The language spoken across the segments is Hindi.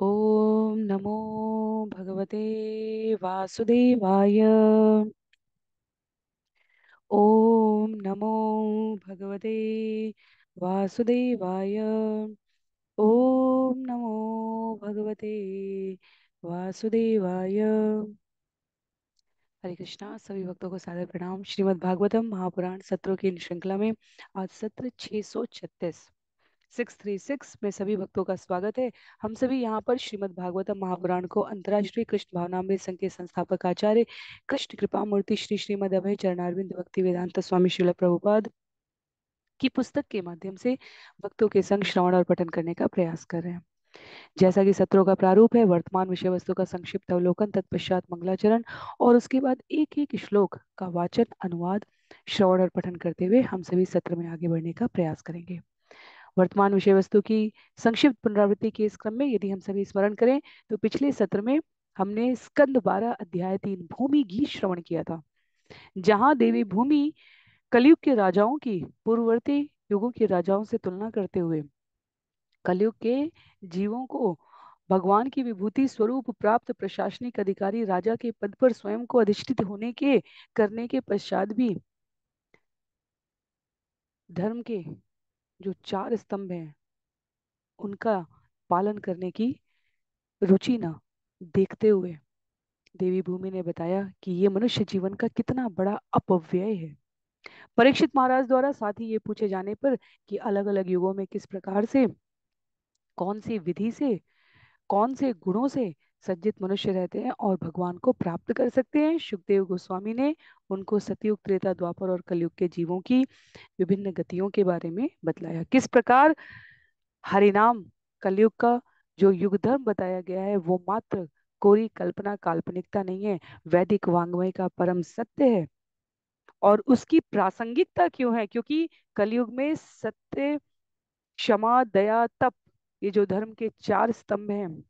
ॐ नमो भगवते वासुदेवाय। ओम नमो भगवते वासुदेवाय। ओम नमो भगवते वासुदेवाय। हरे कृष्णा, सभी भक्तों को सादर प्रणाम। श्रीमद् भागवतम महापुराण सत्रों की श्रृंखला में आज सत्र 636 सिक्स थ्री सिक्स में सभी भक्तों का स्वागत है। हम सभी यहाँ पर श्रीमद् भागवतम महापुराण को अंतर्राष्ट्रीय कृष्ण भावनामृत संघ के संस्थापक आचार्य कृष्ण कृपा मूर्ति श्री श्रीमद अभय चरणारविंद भक्ति वेदांत स्वामी शिल प्रभुपाद की पुस्तक के माध्यम से भक्तों के संग श्रवण और पठन करने का प्रयास कर रहे हैं। जैसा कि सत्रों का प्रारूप है, वर्तमान विषय वस्तु का संक्षिप्त अवलोकन, तत्पश्चात मंगलाचरण और उसके बाद एक एक श्लोक का वाचन, अनुवाद, श्रवण और पठन करते हुए हम सभी सत्र में आगे बढ़ने का प्रयास करेंगे। वर्तमान विषय वस्तु की संक्षिप्त पुनरावृत्ति के इस क्रम में यदि हम सभी स्मरण करें तो पिछले सत्र में हमने स्कंद बारह अध्याय तीन, भूमि गीत श्रवण किया था, जहाँ देवी भूमि कलयुग के राजाओं की, पूर्ववर्ती युगों के राजाओं से तुलना करते हुए, कलयुग के जीवों को भगवान की विभूति स्वरूप प्राप्त प्रशासनिक अधिकारी राजा के पद पर स्वयं को अधिष्ठित होने के, करने के पश्चात भी धर्म के जो चार स्तंभ हैं, उनका पालन करने की रुचि न देखते हुए देवी भूमि ने बताया कि ये मनुष्य जीवन का कितना बड़ा अपव्यय है। परीक्षित महाराज द्वारा साथ ही ये पूछे जाने पर कि अलग अलग युगों में किस प्रकार से, कौन सी विधि से, कौन से गुणों से सज्जित मनुष्य रहते हैं और भगवान को प्राप्त कर सकते हैं। सुखदेव गोस्वामी ने उनको सतयुग, त्रेता, द्वापर और कलयुग के जीवों की विभिन्न गतियों के बारे में बतलाया। किस प्रकार? हरिनाम, कलयुग का जो युग धर्म बताया गया है, वो मात्र कोरी कल्पना, काल्पनिकता नहीं है, वैदिक वांग्मय का परम सत्य है। और उसकी प्रासंगिकता क्यों है? क्योंकि कलयुग में सत्य, क्षमा, दया, तप, ये जो धर्म के चार स्तंभ हैं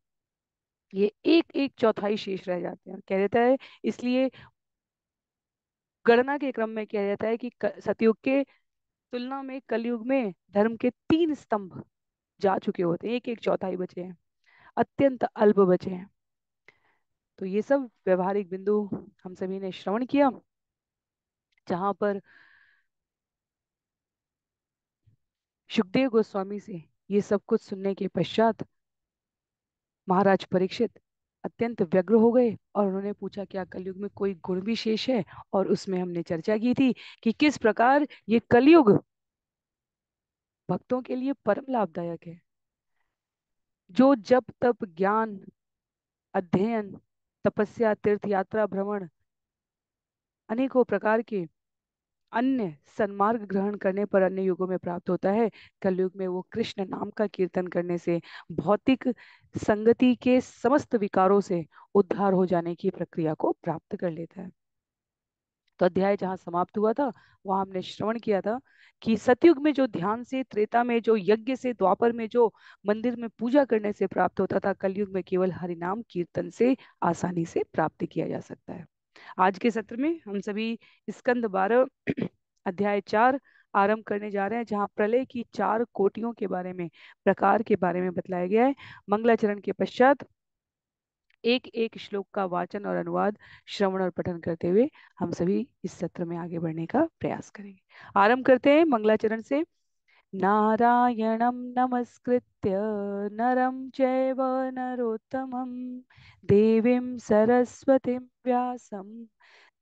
ये एक एक चौथाई शेष रह जाते हैं। कह देता है, इसलिए गणना के क्रम में किया जाता है कि सतयुग के तुलना में कलयुग में धर्म के तीन स्तंभ जा चुके होते हैं। एक एक चौथाई बचे हैं। अत्यंत अल्प बचे हैं। तो ये सब व्यवहारिक बिंदु हम सभी ने श्रवण किया, जहाँ पर सुखदेव गोस्वामी से ये सब कुछ सुनने के पश्चात महाराज परीक्षित अत्यंत व्यग्र हो गए और उन्होंने पूछा, क्या कलयुग में कोई गुण विशेष है? और उसमें हमने चर्चा की थी कि किस प्रकार ये कलयुग भक्तों के लिए परम लाभदायक है। जो जब तप, ज्ञान, अध्ययन, तपस्या, तीर्थ यात्रा, भ्रमण अनेकों प्रकार के अन्य सन्मार्ग ग्रहण करने पर अन्य युगों में प्राप्त होता है। कलयुग में वो कृष्ण नाम का कीर्तन करने से, भौतिक संगति के समस्त विकारों से उद्धार हो जाने की प्रक्रिया को प्राप्त कर लेता है। तो अध्याय जहाँ समाप्त हुआ था, वहाँ हमने श्रवण किया था कि सतयुग में जो ध्यान से, त्रेता में जो, यज्ञ से, द्वापर में जो मंदिर में पूजा करने से प्राप्त होता था, कलयुग में केवल हरिनाम कीर्तन से आसानी से प्राप्त किया जा सकता है। आज के सत्र में हम सभी स्कंद बारह अध्याय चार आरंभ करने जा रहे हैं, जहाँ प्रलय की चार कोटियों के बारे में, प्रकार के बारे में बतलाया गया है। मंगलाचरण के पश्चात एक एक श्लोक का वाचन और अनुवाद, श्रवण और पठन करते हुए हम सभी इस सत्र में आगे बढ़ने का प्रयास करेंगे। आरंभ करते हैं मंगलाचरण से। नारायणं नमस्कृत्य नरं चैव नरोत्तमं देवीं सरस्वतीं व्यासं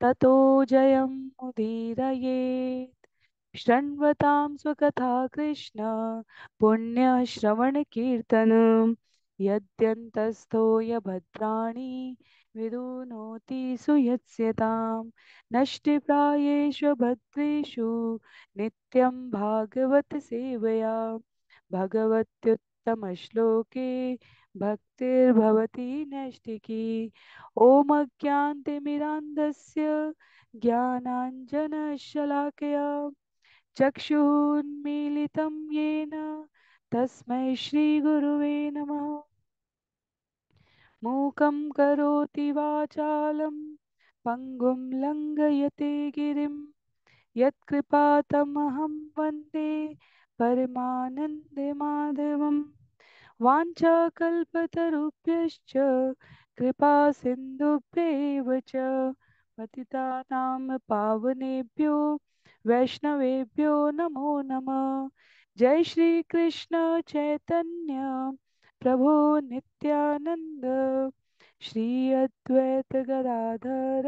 ततो जयमुदीरयेत् शृण्वतां स्वकथा कृष्ण, पुण्यश्रवणकीर्तनं, यद्यन्तस्थो यभद्राणि विदुनोति सुयत्स्यतां नष्टिप्रायेषु भद्रेषु नित्यं भागवत सेवया। भगवत्युत्तमश्लोके भक्तिर्भवति नैष्टिकी। ॐ अज्ञानतिमिरान्धस्य ज्ञानाञ्जनशलाकया चक्षुन्मीलितं येन। तस्मै श्रीगुरुवे नमः। मूकं करोति वाचालं, पङ्गुं लङ्घयते गिरिं। यत्कृपातमहं वंदे परमानन्दमाधवं वाञ्छाकल्पतरुभ्यश्च कृपा सिन्धुभ्येव च। पतितानां पावनेभ्यो, वैष्णवेभ्यो नमो नमः। जय श्री कृष्ण चैतन्य। प्रभु नित्यानंद श्री अद्वैत गदाधर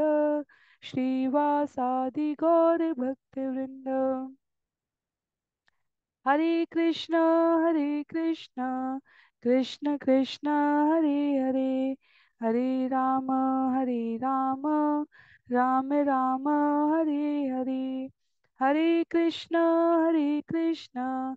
श्रीवासादि गौर भक्तवृंद हरे कृष्णा हरे कृष्णा, कृष्ण कृष्ण, हरे हरे। हरे राम हरे राम राम राम, हरे हरे। हरे कृष्णा हरे कृष्णा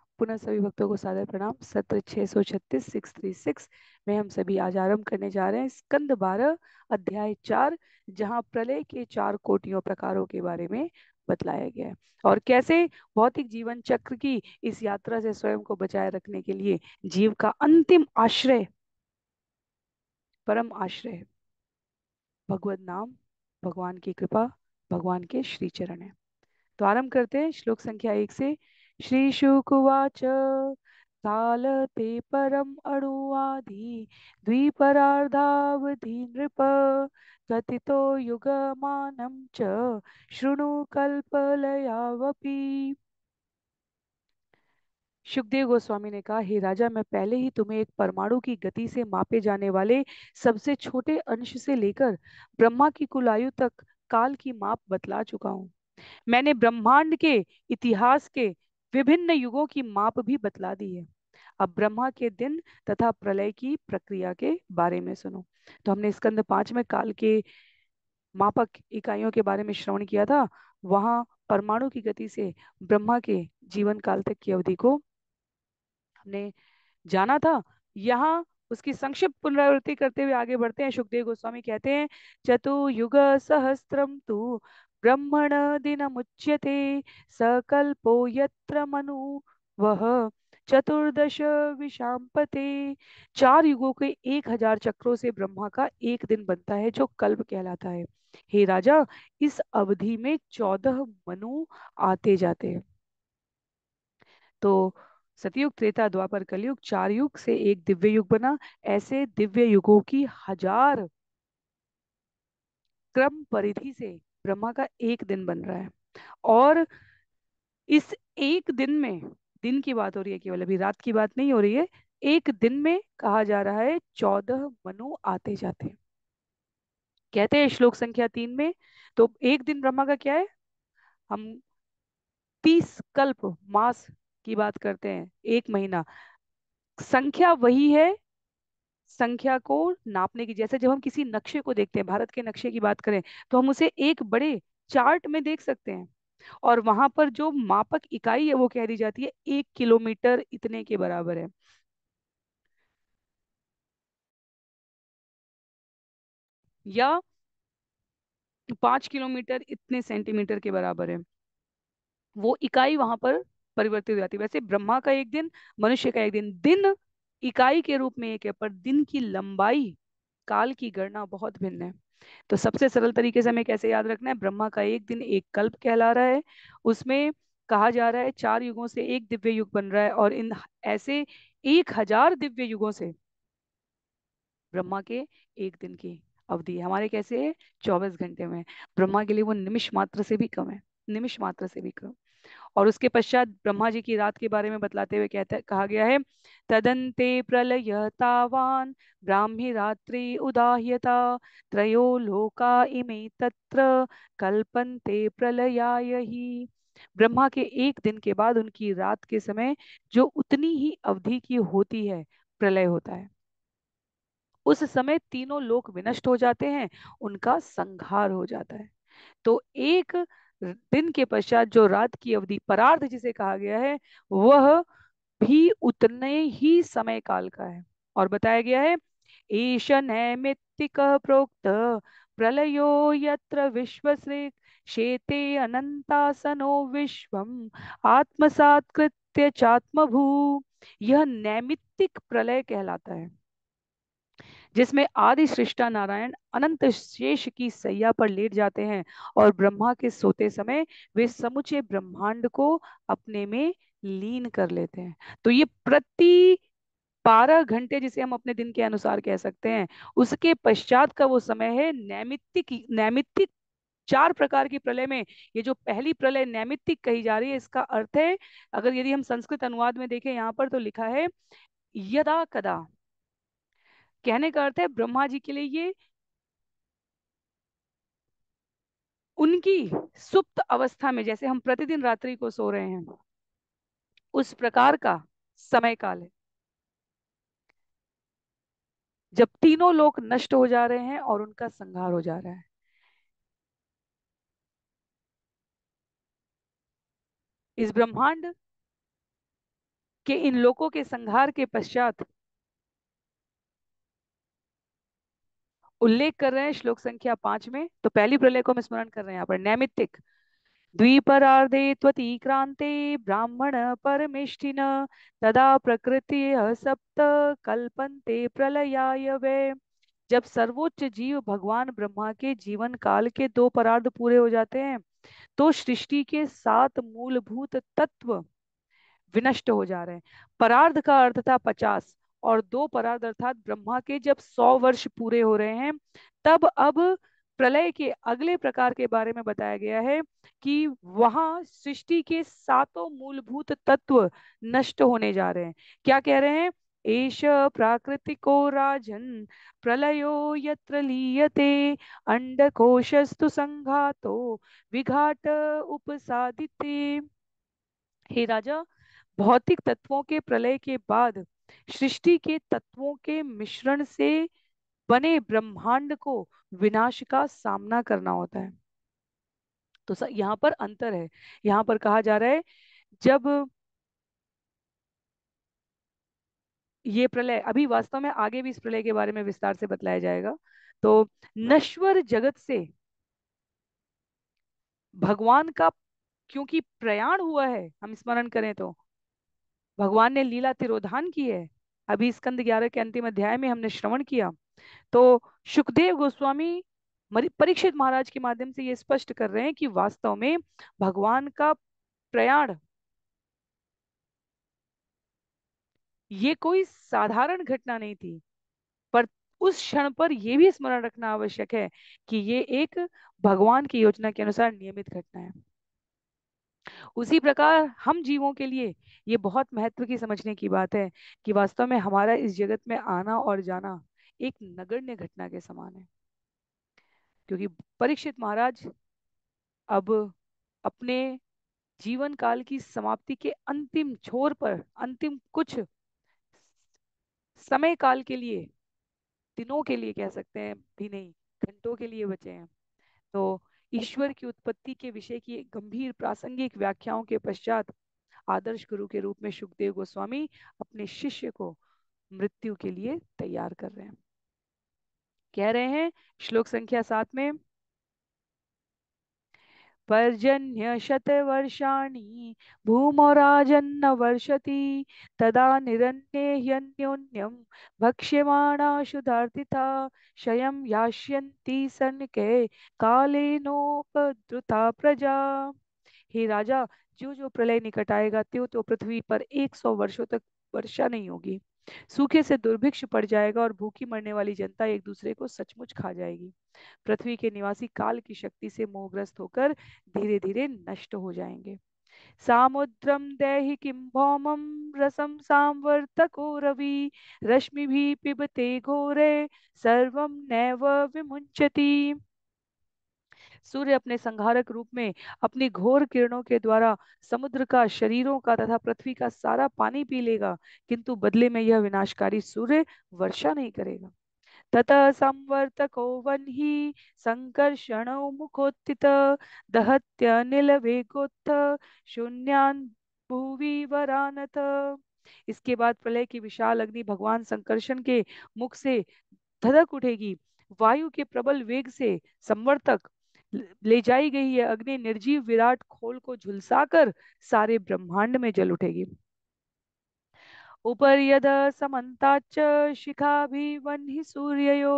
पुनः सभी भक्तों को सादर प्रणाम। सत्र छह सौ छत्तीस सिक्स थ्री सिक्स में हम सभी आज आरंभ करने जा रहे हैं स्कंद बारह, अध्याय चार, जहाँ प्रलय के चार कोटियों प्रकारों के बारे में बतलाया गया है। और कैसे भौतिक जीवन चक्र की इस यात्रा से स्वयं को बचाए रखने के लिए जीव का अंतिम आश्रय, परम आश्रय, भगवत नाम, भगवान की कृपा, भगवान के श्री चरण है। तो आरंभ करते हैं श्लोक संख्या एक से श्री शुकुवाच काल ते परम अणुवाधि द्विपरार्धावधि नृप, कथितो युगमानं च शृणु कल्पलयावपि। सुखदेव गोस्वामी ने कहा, हे राजा, मैं पहले ही तुम्हें एक परमाणु की गति से मापे जाने वाले सबसे छोटे अंश से लेकर ब्रह्मा की कुल आयु तक काल की माप बतला चुका हूँ। मैंने ब्रह्मांड के इतिहास के विभिन्न युगों की माप भी बतला दी है। अब ब्रह्मा के दिन तथा प्रलय की प्रक्रिया के बारे में सुनो। तो हमने स्कंद पाँच में काल के मापक इकाइयों के बारे में श्रवण किया था। वहाँ परमाणु की गति से ब्रह्मा के जीवन काल तक की अवधि को हमने जाना था। यहाँ उसकी संक्षिप्त पुनरावृत्ति करते हुए आगे बढ़ते हैं। सुखदेव गोस्वामी कहते हैं चतुयुग सहस्त्रम तु ब्रह्मण दिन सकल्पो यत्र मनु वह चतुर्दश विशांपते चार युगों के एक हज़ार चक्रों से ब्रह्मा का एक दिन बनता है, जो कल्प कहलाता है। हे राजा, इस अवधि में चौदह मनु आते जाते हैं। तो सतयुग, त्रेता, द्वापर, कलयुग, चार युग से एक दिव्य युग बना। ऐसे दिव्य युगों की हज़ार क्रम परिधि से ब्रह्मा का एक दिन बन रहा है। और इस एक दिन में, दिन की बात हो रही है केवल, अभी रात की बात नहीं हो रही है, एक दिन में कहा जा रहा है, चौदह मनु आते जाते। कहते हैं श्लोक संख्या तीन में तो एक दिन ब्रह्मा का क्या है? हम तीस कल्प मास की बात करते हैं, एक महीना। संख्या वही है संख्या को नापने की, जैसे जब हम किसी नक्शे को देखते हैं, भारत के नक्शे की बात करें तो हम उसे एक बड़े चार्ट में देख सकते हैं। और वहाँ पर जो मापक इकाई है, वो कह दी जाती है, एक किलोमीटर इतने के बराबर है। या पाँच किलोमीटर इतने सेंटीमीटर के बराबर है। वो इकाई वहाँ पर परिवर्तित हो जाती है। वैसे ब्रह्मा का एक दिन, मनुष्य का एक दिन दिन इकाई के रूप में एक है, पर दिन की लंबाई, काल की गणना बहुत भिन्न है। तो सबसे सरल तरीके से हमें कैसे याद रखना है? ब्रह्मा का एक दिन एक कल्प कहला रहा है। उसमें कहा जा रहा है, चार युगों से एक दिव्य युग बन रहा है और इन ऐसे एक हज़ार दिव्य युगों से ब्रह्मा के एक दिन की अवधि हमारे कैसे है? चौबीस घंटे में ब्रह्मा के लिए वो निमिष मात्र से भी कम है। निमिष मात्र से भी कम। और उसके पश्चात ब्रह्मा जी की रात के बारे में बतलाते हुए कहते, कहा गया है तदंते प्रलय तावान ब्राह्मी रात्रि उदाह्यता, त्रयो लोका इमे तत्र कल्पन्ते प्रलयाय ही। ब्रह्मा के एक दिन के बाद उनकी रात के समय जो उतनी ही अवधि की होती है, प्रलय होता है। उस समय तीनों लोक विनष्ट हो जाते हैं, उनका संहार हो जाता है। तो एक दिन के पश्चात जो रात की अवधि परार्ध जिसे कहा गया है, वह भी उतने ही समय काल का है। और बताया गया है ईश नैमित्तिक प्रोक्त, प्रलयो यत्र विश्वसृक् शेते अनंतासनो विश्वम आत्मसात कृत्य चात्मभू। यह नैमित्तिक प्रलय कहलाता है। जिसमें आदि सृष्टा नारायण अनंत शेष की सैया पर लेट जाते हैं और ब्रह्मा के सोते समय वे समुचे ब्रह्मांड को अपने में लीन कर लेते हैं। तो ये प्रति बारह घंटे जिसे हम अपने दिन के अनुसार कह सकते हैं, उसके पश्चात का वो समय है नैमित्तिक नैमित्तिक चार प्रकार की प्रलय में। ये जो पहली प्रलय नैमित्तिक कही जा रही है, इसका अर्थ है, अगर यदि हम संस्कृत अनुवाद में देखें, यहाँ पर तो लिखा है, यदा कदा कहने का अर्थ है ब्रह्मा जी के लिए ये उनकी सुप्त अवस्था में, जैसे हम प्रतिदिन रात्रि को सो रहे हैं, उस प्रकार का समय काल है। जब तीनों लोग नष्ट हो जा रहे हैं और उनका संहार हो जा रहा है। इस ब्रह्मांड के इन लोगों के संहार के पश्चात उल्लेख कर रहे हैं श्लोक संख्या पाँच में तो पहली प्रलय को हम स्मरण कर रहे हैं यहाँ पर, नैमित्तिक। द्विपरार्धे त्वतीक्रांते ब्राह्मण परमेष्ठिन, तदा प्रकृति सप्त कल्पन्ते प्रलयाय वे। जब सर्वोच्च जीव भगवान ब्रह्मा के जीवन काल के दो परार्ध पूरे हो जाते हैं तो सृष्टि के सात मूलभूत तत्व विनष्ट हो जा रहे हैं। परार्ध का अर्थ था पचास और दो परार्ध अर्थात ब्रह्मा के जब सौ वर्ष पूरे हो रहे हैं, तब अब प्रलय के अगले प्रकार के बारे में बताया गया है कि वहाँ सृष्टि के सातों मूलभूत तत्व नष्ट होने जा रहे हैं। क्या कह रहे हैं? एष प्राकृतिको राजन, प्रलयो यत्र लीयते, अंडकोशस्तु संघातो, विघाट उपसादिते। हे राजा, भौतिक तत्वों के प्रलय के बाद सृष्टि के तत्वों के मिश्रण से बने ब्रह्मांड को विनाश का सामना करना होता है। तो यहाँ पर अंतर है। यहाँ पर कहा जा रहा है, जब ये प्रलय, अभी वास्तव में आगे भी इस प्रलय के बारे में विस्तार से बतलाया जाएगा। तो नश्वर जगत से भगवान का क्योंकि प्रयाण हुआ है, हम स्मरण करें तो भगवान ने लीला तिरोधान की है। अभी स्कंद ग्यारह के अंतिम अध्याय में हमने श्रवण किया। तो सुखदेव गोस्वामी परीक्षित महाराज के माध्यम से ये स्पष्ट कर रहे हैं कि वास्तव में भगवान का प्रयाण ये कोई साधारण घटना नहीं थी। पर उस क्षण पर यह भी स्मरण रखना आवश्यक है कि ये एक भगवान की योजना के अनुसार नियमित घटना है। उसी प्रकार हम जीवों के लिए ये बहुत महत्व की समझने की बात है कि वास्तव में हमारा इस जगत में आना और जाना एक नगण्य घटना के समान है। क्योंकि परीक्षित महाराज अब अपने जीवन काल की समाप्ति के अंतिम छोर पर, अंतिम कुछ समय काल के लिए, दिनों के लिए कह सकते हैं, भी नहीं, घंटों के लिए बचे हैं। तो ईश्वर की उत्पत्ति के विषय की गंभीर प्रासंगिक व्याख्याओं के पश्चात आदर्श गुरु के रूप में सुखदेव गोस्वामी अपने शिष्य को मृत्यु के लिए तैयार कर रहे हैं। कह रहे हैं, श्लोक संख्या सात में पर्जन्य शतवर्षाणि भूमोराजन्न वर्षति तदा निरन्येह्यन्योन्यं भक्ष्यमाणा शुधार्थिता शयं यास्यन्ति सन्के कालेनोपद्रुता प्रजा। हे राजा जो जो प्रलय निकट आएगा त्यो तो पृथ्वी पर एक सौ वर्षों तक वर्षा नहीं होगी। सूखे से दुर्भिक्ष पड़ जाएगा और भूखी मरने वाली जनता एक दूसरे को सचमुच खा जाएगी। पृथ्वी के निवासी काल की शक्ति से मोहग्रस्त होकर धीरे धीरे नष्ट हो जाएँगे। सामुद्रम देहि किम भौमम रसम सांवर्तको रवि, रश्मि भी पिबते घोरे सर्वम नैव विमुंचती सूर्य अपने संहारक रूप में अपनी घोर किरणों के द्वारा समुद्र का, शरीरों का तथा पृथ्वी का सारा पानी पी लेगा। किंतु बदले में यह विनाशकारी सूर्य वर्षा नहीं करेगा। ततः संवर्तको वन्ही संकर्षण मुखोत्थित, दहत्य वेगोत्थ शून्यान भूवि वरानथ। इसके बाद प्रलय की विशाल अग्नि भगवान संकर्षण के मुख से धधक उठेगी। वायु के प्रबल वेग से संवर्तक ले जाई गई है अग्नि, निर्जीव विराट खोल को झुलसाकर सारे ब्रह्मांड में जल उठेगी। उपर्यद समन्ताच्च शिखाभिवह्नि सूर्ययो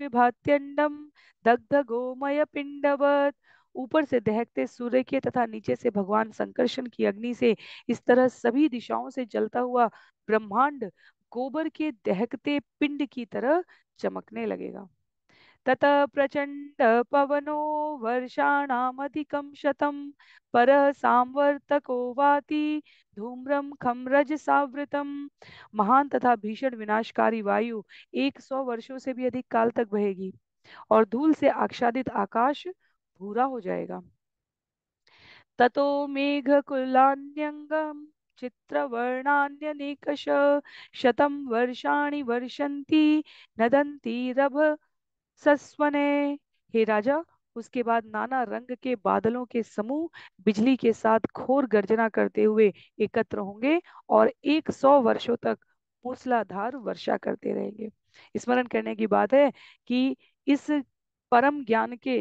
विभात्यंडम दग्ध गोमय पिंडवत ऊपर से दहकते सूर्य के तथा नीचे से भगवान संकर्षण की अग्नि से इस तरह सभी दिशाओं से जलता हुआ ब्रह्मांड गोबर के दहकते पिंड की तरह चमकने लगेगा। तत प्रचंड पवनो वर्षाणामधिकं शतं परः सांवर्तको वाति धूम्रम खमरज सावृतम। महान तथा भीषण विनाशकारी वायु एक सौ वर्षों से भी अधिक काल तक बहेगी और धूल से आच्छादित आकाश भूरा हो जाएगा। ततो मेघकुलान्यङ्गं चित्रवर्णान्यनेकश शतं वर्षाणि वर्षन्ति नदन्ति रभ सस्वने हे राजा, उसके बाद नाना रंग के बादलों के समूह बिजली के साथ घोर गर्जना करते हुए एकत्र होंगे और एक सौ वर्षों तक मूसलाधार वर्षा करते रहेंगे। स्मरण करने की बात है कि इस परम ज्ञान के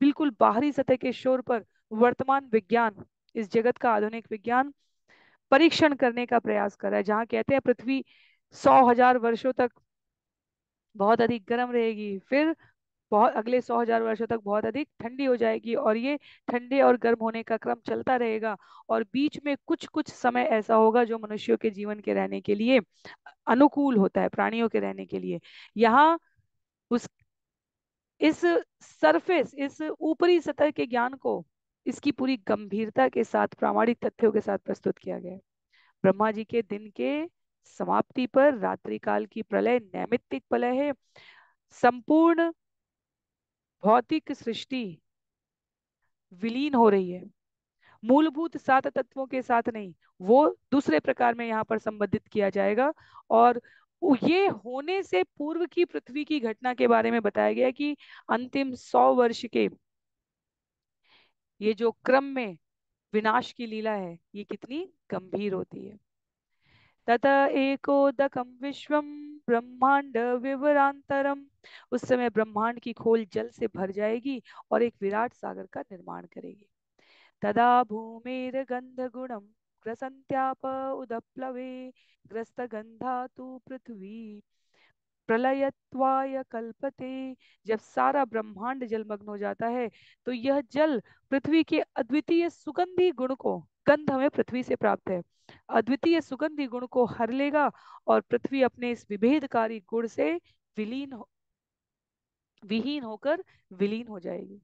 बिल्कुल बाहरी सतह के शोर पर वर्तमान विज्ञान, इस जगत का आधुनिक विज्ञान परीक्षण करने का प्रयास कर रहा है, जहाँ कहते हैं पृथ्वी सौ हज़ार वर्षों तक बहुत अधिक गर्म रहेगी, फिर बहुत, अगले सौ हज़ार वर्षों तक बहुत अधिक ठंडी हो जाएगी और ये ठंडे और गर्म होने का क्रम चलता रहेगा। और बीच में कुछ कुछ समय ऐसा होगा जो मनुष्यों के जीवन के रहने के लिए अनुकूल होता है, प्राणियों के रहने के लिए। यहाँ उस, इस सरफेस इस ऊपरी सतह के ज्ञान को, इसकी पूरी गंभीरता के साथ, प्रामाणिक तथ्यों के साथ प्रस्तुत किया गया है। ब्रह्मा जी के दिन के समाप्ति पर रात्रि काल की प्रलय नैमित्तिक प्रलय है। संपूर्ण भौतिक सृष्टि विलीन हो रही है। मूलभूत सात तत्वों के साथ नहीं, वो दूसरे प्रकार में यहाँ पर संबंधित किया जाएगा। और ये होने से पूर्व की पृथ्वी की घटना के बारे में बताया गया कि अंतिम सौ वर्ष के ये जो क्रम में विनाश की लीला है, ये कितनी गंभीर होती है। तत एकोदकम विश्वम ब्रह्मांड विवरांतरम उस समय ब्रह्मांड की खोल जल से भर जाएगी और एक विराट सागर का निर्माण करेगी। तदा भूमिर गंध गुणम ग्रसंत्याप उदप्लवे ग्रस्त गंधा तु पृथ्वी प्रलयत्वाय कल्पते। जब सारा ब्रह्मांड जलमग्न हो जाता है तो यह जल पृथ्वी के अद्वितीय सुगंधी गुण को गंध हमें पृथ्वी से प्राप्त है। अद्वितीय सुगंधी गुण को हर लेगा और पृथ्वी अपने इस विभेदकारी गुण से विलीन हो, विहीन होकर विलीन हो जाएगी।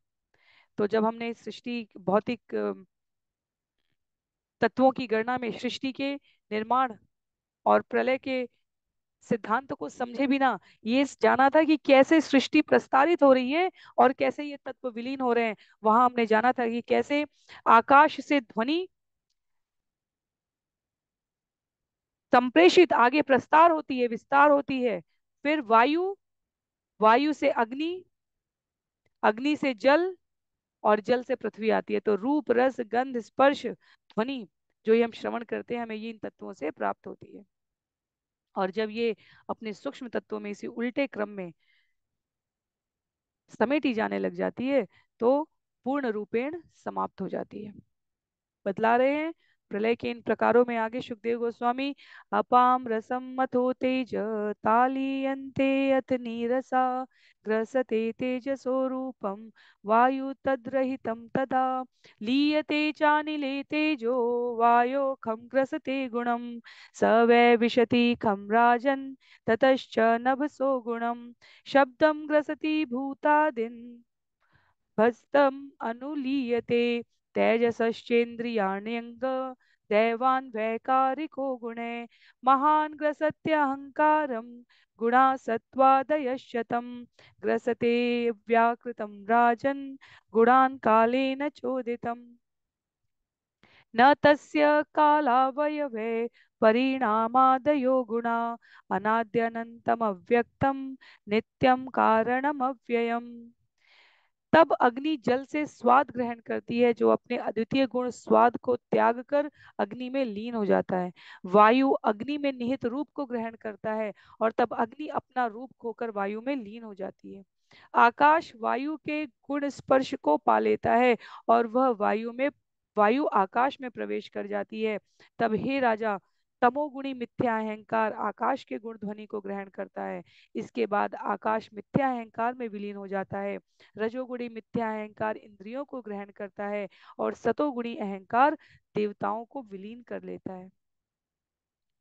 तो जब हमने सृष्टि भौतिक, तत्वों की गणना में सृष्टि के निर्माण और प्रलय के सिद्धांत को समझे बिना ये जाना था कि कैसे सृष्टि प्रस्तारित हो रही है और कैसे ये तत्व विलीन हो रहे हैं, वहाँ हमने जाना था कि कैसे आकाश से ध्वनि संप्रेषित, आगे प्रस्तार होती है, विस्तार होती है। फिर वायु वायु से अग्नि अग्नि से जल और जल से पृथ्वी आती है। तो रूप, रस, गंध, स्पर्श, ध्वनि, जो ये हम श्रवण करते हैं, हमें ये इन तत्वों से प्राप्त होती है। और जब ये अपने सूक्ष्म तत्वों में, इसी उल्टे क्रम में समेटी जाने लग जाती है तो पूर्ण रूपेण समाप्त हो जाती है। बतला रहे हैं प्रलय के इन प्रकारों में आगे सुखदेव गोस्वामी, अपाम रसम मथो तेज तालीयन्ते अथ नीरसा, ग्रसते तेजसो रूपम वायु तद्रहितम तदा, लीयते चानिले तेजो, वायो खम ग्रसते गुणम, स वै विशति खम राजन, ततश्च नभसो गुणम, शब्दम ग्रसति भूतादिन, भस्तम अनुलीयते। तेजसश्चेन्द्रियाण्यंग दैवान् वैकारिको गुणे, महान् ग्रसत्यहङ्कारं गुणा सत्त्वादयशतं ग्रसते व्याकृतं राजन्, गुणान् कालेन चोदितम्। न तस्य कालावयवे, परिणामादयो गुणा अनाद्यनन्तमव्यक्तं नित्यं कारणमव्ययम्। तब अग्नि जल से स्वाद ग्रहण करती है, जो अपने अद्वितीय गुण स्वाद को त्याग कर अग्नि में लीन हो जाता है। वायु अग्नि में निहित रूप को ग्रहण करता है और तब अग्नि अपना रूप खोकर वायु में लीन हो जाती है। आकाश वायु के गुण स्पर्श को पा लेता है और वह वायु में, वायु आकाश में प्रवेश कर जाती है। तब हे राजा तमोगुणी मिथ्या अहंकार आकाश के गुण ध्वनि को ग्रहण करता है। इसके बाद आकाश मिथ्या अहंकार में विलीन हो जाता है। रजोगुणी मिथ्या अहंकार इंद्रियों को ग्रहण करता है और सतोगुणी अहंकार देवताओं को विलीन कर लेता है।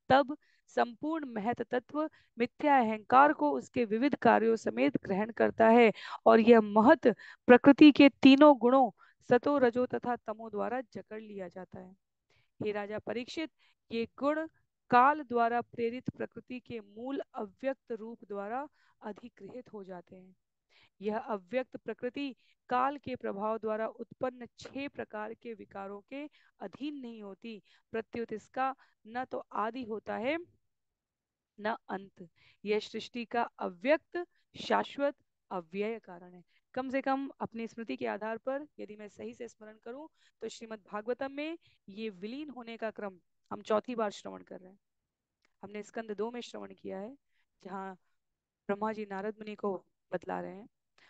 तब संपूर्ण महत तत्व मिथ्या अहंकार को उसके विविध कार्यों समेत ग्रहण करता है और यह महत प्रकृति के तीनों गुणों सतो, रजो तथा तमो द्वारा जकड़ लिया जाता है। हे राजा परीक्षित, ये गुण काल द्वारा प्रेरित प्रकृति के मूल अव्यक्त रूप द्वारा अधिकृत हो जाते हैं। यह अव्यक्त प्रकृति काल के प्रभाव द्वारा उत्पन्न छह प्रकार के विकारों के अधीन नहीं होती। प्रत्युत इसका न तो आदि होता है, न अंत। यह सृष्टि का अव्यक्त, शाश्वत, अव्यय कारण है। कम से कम अपनी स्मृति के आधार पर यदि मैं सही से स्मरण करूँ तो श्रीमद् भागवतम में ये विलीन होने का क्रम हम चौथी बार श्रवण कर रहे हैं। हमने स्कंद दो में श्रवण किया है, जहाँ ब्रह्मा जी नारद मुनि को बतला रहे हैं।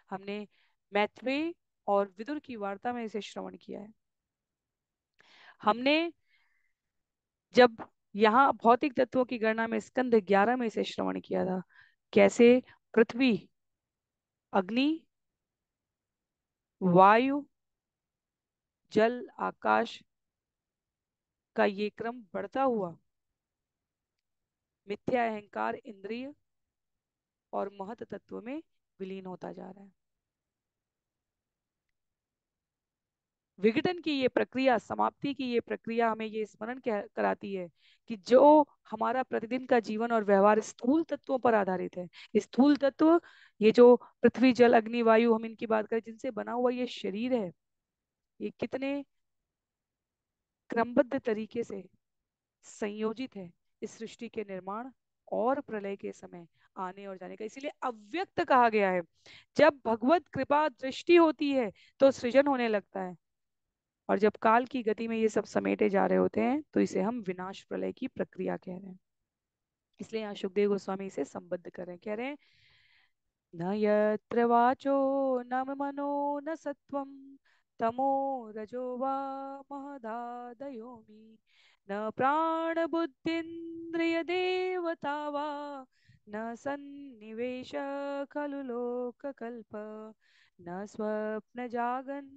हमने मैत्रेय और विदुर की वार्ता में इसे श्रवण किया है। हमने जब यहाँ भौतिक तत्वों की गणना में स्कंद ग्यारह में इसे श्रवण किया था, कैसे पृथ्वी, अग्नि वायु, जल, आकाश का ये क्रम बढ़ता हुआ, मिथ्या अहंकार, इंद्रिय और महत तत्व में विलीन होता जा रहा है। विघटन की ये प्रक्रिया, समाप्ति की ये प्रक्रिया हमें ये स्मरण कराती है कि जो हमारा प्रतिदिन का जीवन और व्यवहार स्थूल तत्वों पर आधारित है। स्थूल तत्व ये जो पृथ्वी, जल, अग्नि, वायु हम इनकी बात करें, जिनसे बना हुआ ये शरीर है, ये कितने क्रमबद्ध तरीके से संयोजित है इस सृष्टि के निर्माण और प्रलय के समय आने और जाने का। इसीलिए अव्यक्त कहा गया है। जब भगवत कृपा दृष्टि होती है तो सृजन होने लगता है। और जब काल की गति में ये सब समेटे जा रहे होते हैं तो इसे हम विनाश प्रलय की प्रक्रिया कह रहे हैं। इसलिए यहाँ सुखदेव गोस्वामी इसे संबद्ध कर रहे हैं। कह रहे हैं न यत्र वाचो न मनो न सत्वम तमो रजो वा महदादयोमि न प्राण बुद्धिन्द्रिय वा, न सन्निवेश खलु लोककल्प। न स्वप्न जागन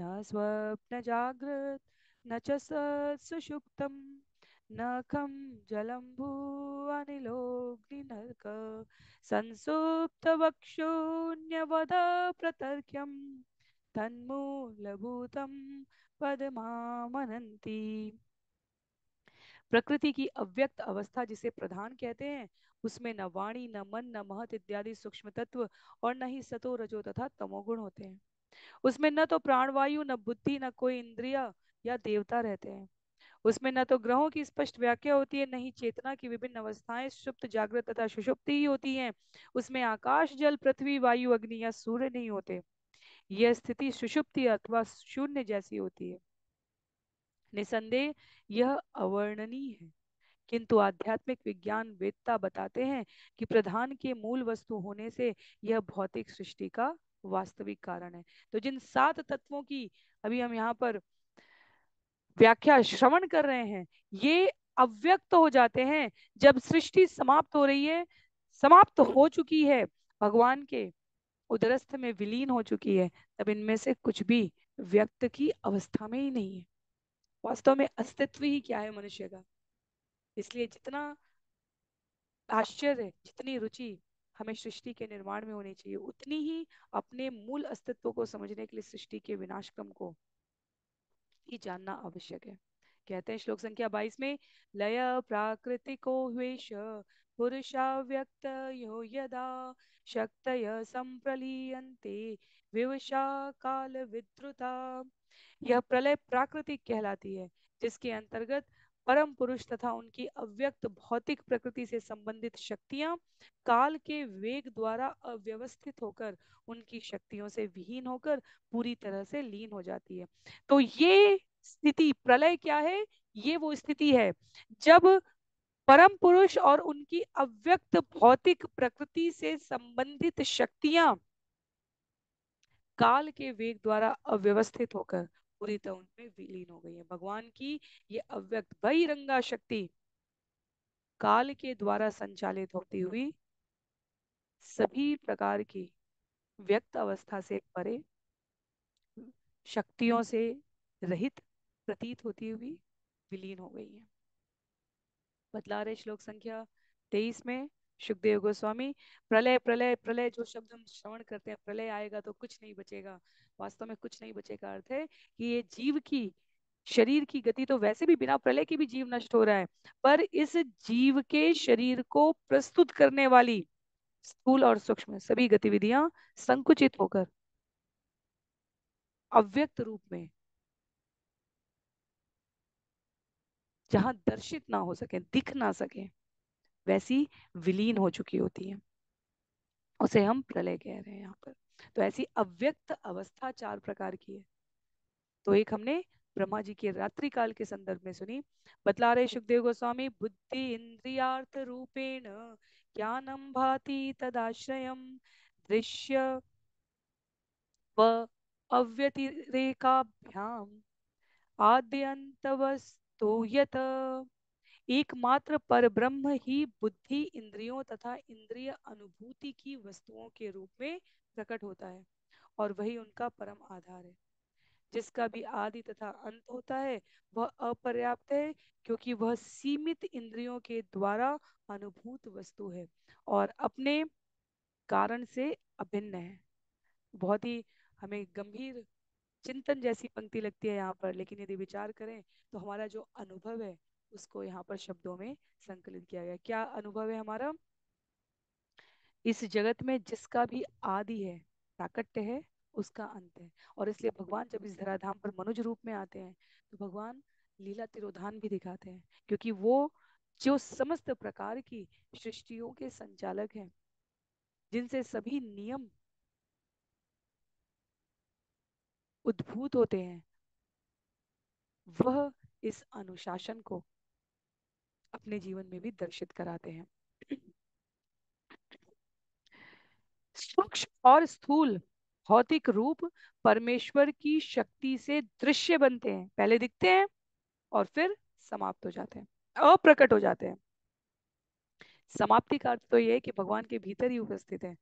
न स्वप्न जागृत न च सुषुप्तम। न खम जलम्भू अनिलोग्निनर्क संसुप्त वक्षून्यवद प्रतर्क्यम तन्मूलभूतम पदमामनंती प्रकृति की अव्यक्त अवस्था जिसे प्रधान कहते हैं, उसमें न वाणी, न मन, न महत इत्यादि सूक्ष्म तत्व और न ही सतो रजो तथा तमोगुण होते हैं। उसमें न तो प्राणवायु, न बुद्धि, न कोई इंद्रिया या देवता रहते हैं। उसमें न तो ग्रहों की स्पष्ट व्याख्या होती है, न ही चेतना की विभिन्न अवस्थाएँ सुप्त, जागृत तथा सुषुप्ति ही होती हैं। उसमें आकाश, जल, पृथ्वी, वायु, अग्नि या सूर्य नहीं होते। यह स्थिति सुषुप्ति अथवा शून्य जैसी होती है। निसंदेह, यह अवर्णनीय है। किंतु आध्यात्मिक विज्ञान वेदता बताते हैं कि प्रधान के मूल वस्तु होने से यह भौतिक सृष्टि का वास्तविक कारण है। तो जिन सात तत्वों की अभी हम यहाँ पर व्याख्या श्रवण कर रहे हैं, ये अव्यक्त हो जाते हैं। जब सृष्टि समाप्त हो रही है, समाप्त हो चुकी है, भगवान के उदरस्थ में विलीन हो चुकी है, तब इनमें से कुछ भी व्यक्त की अवस्था में ही नहीं है। वास्तव में अस्तित्व ही क्या है मनुष्य का? इसलिए जितना आश्चर्य, जितनी रुचि हमें सृष्टि के निर्माण में होनी चाहिए, उतनी ही अपने मूल अस्तित्व को समझने के लिए सृष्टि के विनाशक्रम को ही जानना आवश्यक है। कहते हैं श्लोक संख्या 22 में, लय प्राकृतिको हुएश पुरुषा व्यक्त यो यदा, शक्तय संप्रलीयन्ते, विवशा काल विद्रुता यह प्रलय प्राकृतिक कहलाती है, जिसके अंतर्गत परम पुरुष तथा उनकी अव्यक्त भौतिक प्रकृति से संबंधित शक्तियाँ काल के वेग द्वारा अव्यवस्थित होकर उनकी शक्तियों से विहीन होकर पूरी तरह से लीन हो जाती है। तो ये स्थिति प्रलय क्या है? ये वो स्थिति है, जब परम पुरुष और उनकी अव्यक्त भौतिक प्रकृति से संबंधित शक्तियाँ काल के वेग द्वारा अव्यवस्थित होकर पूरी तरह उनमें विलीन हो गई है। भगवान की ये अव्यक्त बहिरंगा शक्ति काल के द्वारा संचालित होती हुई सभी प्रकार की व्यक्त अवस्था से परे शक्तियों से रहित प्रतीत होती हुई विलीन हो गई है। बतला रहे श्लोक संख्या तेईस में सुखदेव गोस्वामी, प्रलय प्रलय प्रलय जो शब्द हम श्रवण करते हैं, प्रलय आएगा तो कुछ नहीं बचेगा। वास्तव में कुछ नहीं बचेगा। अर्थ है कि ये जीव की, शरीर की गति तो वैसे भी बिना प्रलय के भी जीव नष्ट हो रहा है, पर इस जीव के शरीर को प्रस्तुत करने वाली स्थूल और सूक्ष्म सभी गतिविधियाँ संकुचित होकर, अव्यक्त रूप में, जहाँ दर्शित ना हो सके, दिख ना सके वैसी विलीन हो चुकी होती है। उसे हम प्रलय कह रहे हैं यहाँ पर। तो ऐसी अव्यक्त अवस्था चार प्रकार की है। तो एक हमने ब्रह्मा जी के रात्रि काल के संदर्भ में सुनी। बतला रहे सुखदेव गोस्वामी, बुद्धि इंद्रियार्थ रूपेण ज्ञानम भाति तदाश्रय, दृश्य व अव्यतिरेकाभ्याम आद्यंतवस्तु यत। एकमात्र पर ब्रह्म ही बुद्धि, इंद्रियों तथा इंद्रिय अनुभूति की वस्तुओं के रूप में प्रकट होता है और वही उनका परम आधार है। जिसका भी आदि तथा अंत होता है, वह अपर्याप्त है क्योंकि वह सीमित इंद्रियों के द्वारा अनुभूत वस्तु है और अपने कारण से अभिन्न है। बहुत ही हमें गंभीर चिंतन जैसी पंक्ति लगती है यहाँ पर, लेकिन यदि विचार करें तो हमारा जो अनुभव है उसको यहाँ पर शब्दों में संकलित किया गया। क्या अनुभव है हमारा? इस जगत में जिसका भी आदि है, प्राकट्य है, उसका अंत है। और इसलिए भगवान जब इस धराधाम पर मनुज रूप में आते हैं तो भगवान लीला तिरोधान भी दिखाते हैं, क्योंकि वो जो समस्त प्रकार की सृष्टियों के संचालक हैं, जिनसे सभी नियम उद्भूत होते हैं, वह इस अनुशासन को अपने जीवन में भी दर्शित कराते हैं। सूक्ष्म और स्थूल भौतिक रूप परमेश्वर की शक्ति से दृश्य बनते हैं। पहले दिखते हैं और फिर समाप्त हो जाते हैं, अप्रकट हो जाते हैं। समाप्ति का अर्थ तो यह है कि भगवान के भीतर ही उपस्थित है।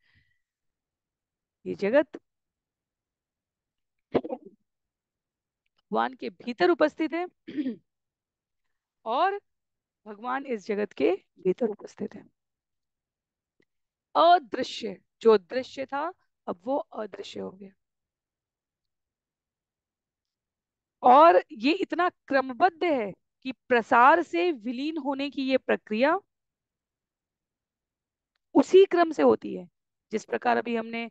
ये जगत भगवान के भीतर उपस्थित है और भगवान इस जगत के भीतर उपस्थित है। अदृश्य, जो दृश्य था, अब वो अदृश्य हो गया। और ये इतना क्रमबद्ध है कि प्रसार से विलीन होने की ये प्रक्रिया उसी क्रम से होती है, जिस प्रकार अभी हमने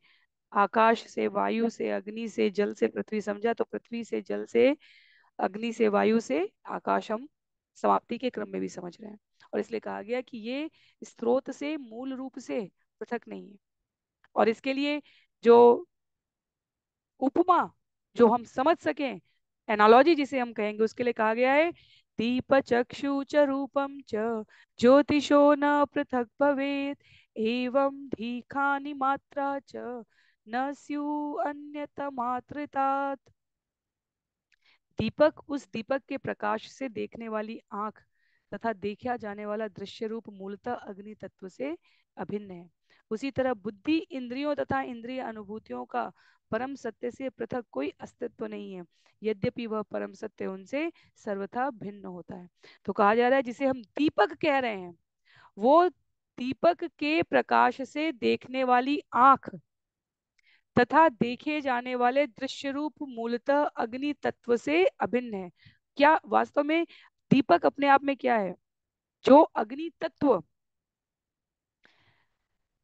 आकाश से, वायु से, अग्नि से, जल से, पृथ्वी समझा तो पृथ्वी से, जल से, अग्नि से, वायु से आकाश हम समाप्ति के क्रम में भी समझ रहे हैं। और इसलिए कहा गया कि ये स्रोत से मूल रूप से पृथक नहीं है। और इसके लिए जो उपमा जो हम समझ सकें एनालॉजी जिसे हम कहेंगे, उसके लिए कहा गया है, दीप चक्षु च रूपम च, ज्योतिषो न पृथक भवेत, एवं धीखानि मात्रा च, न स्यु अन्यतमात्रितात दीपक, उस दीपक के प्रकाश से देखने वाली आँख तथा देखा जाने वाला दृश्य रूप मूलतः अग्नि तत्व से अभिन्न है। उसी तरह बुद्धि, इंद्रियों तथा इंद्रिय अनुभूतियों का परम सत्य से पृथक कोई अस्तित्व नहीं है। यद्यपि वह परम सत्य उनसे सर्वथा भिन्न होता है। तो कहा जा रहा है, जिसे हम दीपक कह रहे हैं, वो दीपक के प्रकाश से देखने वाली आँख तथा देखे जाने वाले दृश्य रूप मूलतः अग्नि तत्व से अभिन्न है। क्या वास्तव में दीपक अपने आप में क्या है? जो अग्नि तत्व